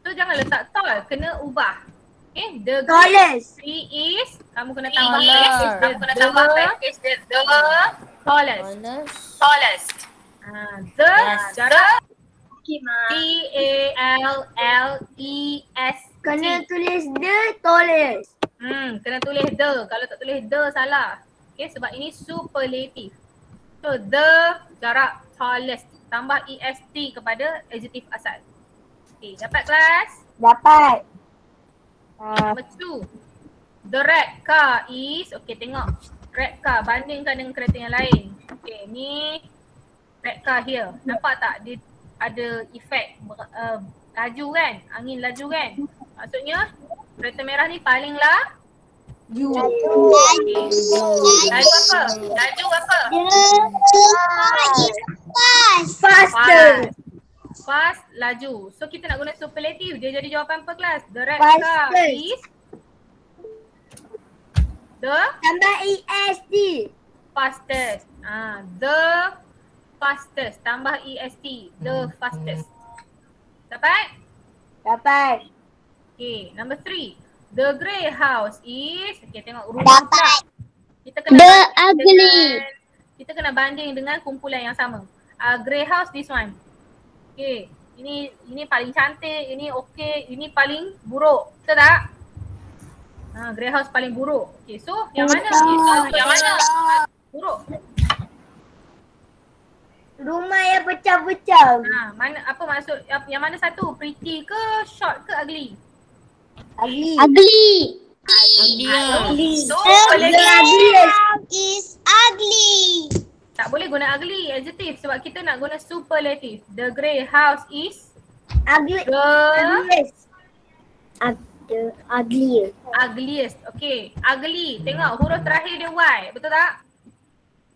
S1: So jangan letak tall, kena ubah. Okay, the
S2: Tallest.
S1: tree is, kamu kena tambah is the,
S4: Kamu kena tambah
S1: the
S4: is the, the
S1: tallest.
S4: Tallest.
S1: Ah, the
S5: Yes.
S1: jarak T A L L E S T.
S2: Kena tulis the tallest.
S1: Hmm, kena tulis the. Kalau tak tulis the salah. Okay, sebab ini superlative. So the jarak tallest tambah EST kepada adjective asal. Okay, dapat kelas?
S2: Dapat. Ah,
S1: Number two. The red car is, okay tengok. Red car bandingkan dengan kereta yang lain. Okay, ni red car here. Nampak tak dia ada efek uh, laju kan? Angin laju kan? Maksudnya kereta merah ni paling lah okay. Laju apa? Laju apa?
S2: Faster.
S1: Fast. Laju. So kita nak guna superlative. Dia jadi jawapan apa kelas? The red car
S2: Fastest.
S1: is the
S2: Tambah EST.
S1: fastest. Ah, the fastest. Tambah EST. The fastest. Dapat?
S2: Dapat.
S1: Okay, number three. The grey house is, okay tengok rumah pula. Kita kena
S6: The ugly.
S1: Dengan, kita kena banding dengan kumpulan yang sama. Uh, grey house this one. Okay, ini ini paling cantik, ini okay, ini paling buruk. Betul tak? Ha, grey house paling buruk. Okay, so yang mana? So, yang mana? Buruk.
S2: Rumah yang pecah-pecah.
S1: Ha, mana apa maksud yang mana satu? Pretty ke short ke ugly?
S2: Ugly.
S6: Ugly.
S2: Ugly.
S1: So,
S2: ugliest.
S3: is ugly.
S1: tak boleh guna ugly adjective sebab kita nak guna superlative. The grey house is
S2: Ugly.
S1: the
S2: Ugliest. The ugliest.
S1: ugliest. Okay, ugly. Tengok huruf terakhir dia Y. Betul tak?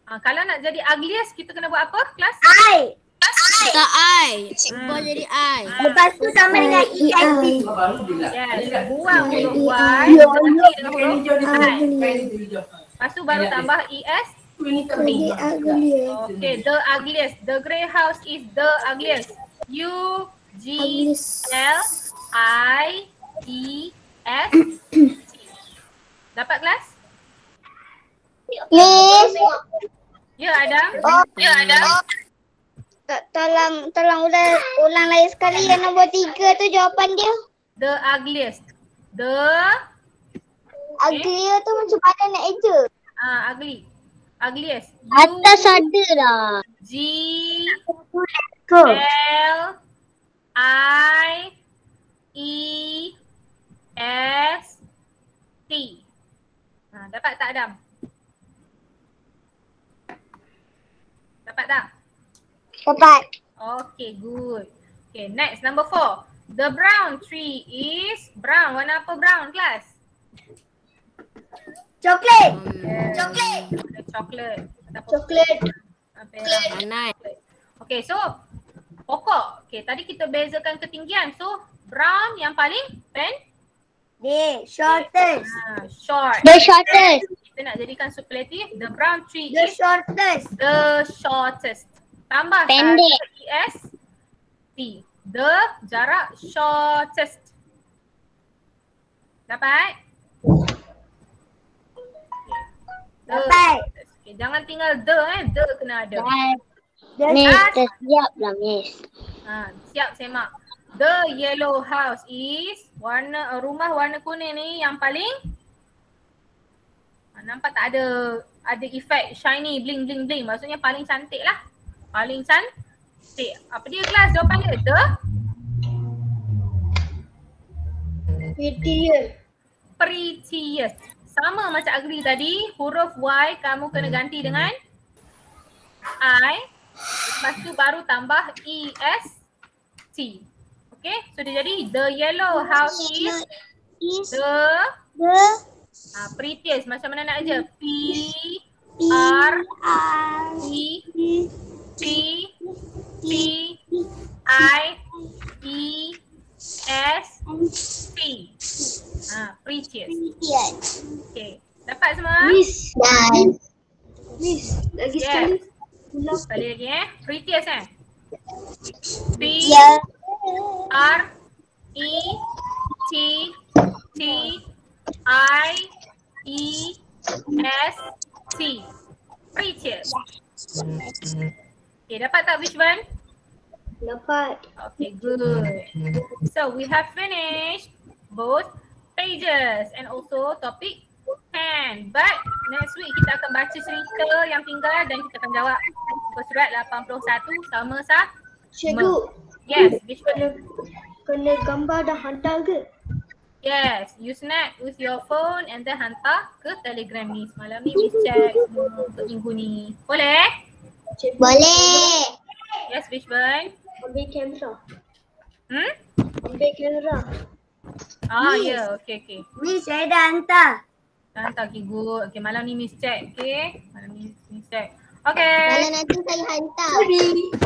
S1: Ha, kalau nak jadi ugliest kita kena buat apa kelas?
S2: I.
S5: Tak I. Ubah jadi I.
S2: Lepas tu sama dengan E EIP.
S1: Yes, buang huruf Y. I. Lepas tu baru tambah ES. Okay, the ugliest. The grey house is the ugliest. U G L I E S. Dapat kelas?
S3: Miss,
S1: Ya Adam?
S4: Ya, ada.
S3: To- tolong tolong ulang ulang lagi sekali yang nombor tiga tu jawapan dia.
S1: The ugliest. The
S3: Ugly tu macam mana nak eja?
S1: ah ugly. Ugliest. U
S6: Atas ada lah.
S1: G. L I E S T. Ha, dapat tak Adam? Dapat tak?
S3: Dapat.
S1: Okay, good. Okay, next number four. The brown tree is brown. Warna apa brown kelas?
S2: Coklat.
S1: Coklat. Ada coklat.
S2: Coklat.
S1: apa yang-
S5: Kanan.
S1: Okay, so pokok. Okay, tadi kita bezakan ketinggian. So, brown yang paling pen,
S2: D. Shortest.
S1: ah, short.
S6: The shortest.
S1: Kita nak jadikan superlative. The brown tree
S2: The
S1: is
S2: shortest.
S1: the shortest. Tambah
S6: Pendek.
S1: satu ES T. The jarak shortest. Dapat?
S2: Dapat.
S1: Okay, jangan tinggal the eh. The kena ada.
S2: The
S6: Miss, dah siap lah Miss.
S1: Ha, siap semak. The yellow house is warna uh, rumah warna kuning ni yang paling ha, nampak tak ada ada efek shiny bling bling bling maksudnya paling cantik lah. Paling cantik. Apa dia kelas jawapan dia? The
S2: prettiest.
S1: prettiest. Sama macam agree tadi, huruf Y kamu kena ganti dengan I. Lepas tu baru tambah E S T. Okay, so dia jadi the yellow house is
S3: Is
S1: the
S3: the
S1: ah, prettiest. Macam mana nak aja? P R E T P I E S T. Ah, prettiest. Okay, dapat semua?
S2: Miss.
S3: Dan
S2: Miss. Lagi
S1: Yes.
S2: sekali.
S1: Sekali lagi eh. Prettiest eh. P R E T T I E S T. Prettiest. Okay, dapat tak Vishwan?
S2: Dapat.
S1: Okay, good. So we have finished both pages and also topic 10. But next week kita akan baca cerita yang tinggal dan kita akan jawab surat 81 sama sah.
S2: Cikgu.
S1: Yes, Vishwan.
S2: Kena, kena gambar dah hantar ke?
S1: Yes, you snap with your phone and then hantar ke telegram ni. Semalam ni Miss check semua untuk minggu ni. Boleh?
S3: Boleh.
S1: Yes, Vishwan.
S2: Ambil kamera.
S1: Hmm?
S2: Ambil kamera.
S1: Ah, ya. Yeah. Okay, okay.
S2: Miss, saya dah hantar.
S1: Dah hantar okay, good. Okay, malam ni Miss check. Okay. Malam ni Miss check.
S3: Kalau
S1: Okay.
S3: nanti saya hantar.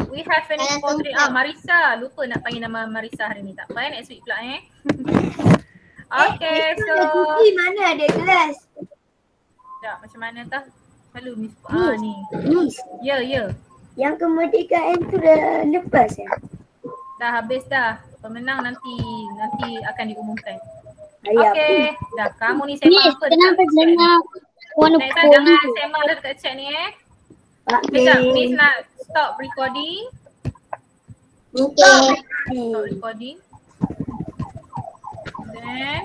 S1: We have
S3: Malam
S1: today.
S3: sempat.
S1: Ah, Marisa. Lupa nak panggil nama Marisa hari ni. Tak apa eh. Next week pula eh. [laughs] okay, so.
S2: Kuki mana ada kelas?
S1: Tak, macam mana tah? Selalu Miss. Ah, ni.
S2: Miss,
S1: Ya, ya.
S2: yang kemerdekaan tu dah lepas ya?
S1: Dah habis dah. Pemenang nanti nanti akan diumumkan.
S2: Hari apa?
S1: Okay. Dah kamu ni sembang
S6: Miss,
S1: apa
S6: kenapa
S1: chat ni?
S6: dengar warna
S1: time jangan sembang dekat chat ni eh.
S2: Pak
S1: Sekejap. Miss nak stop recording.
S3: Okay.
S1: Stop recording. Then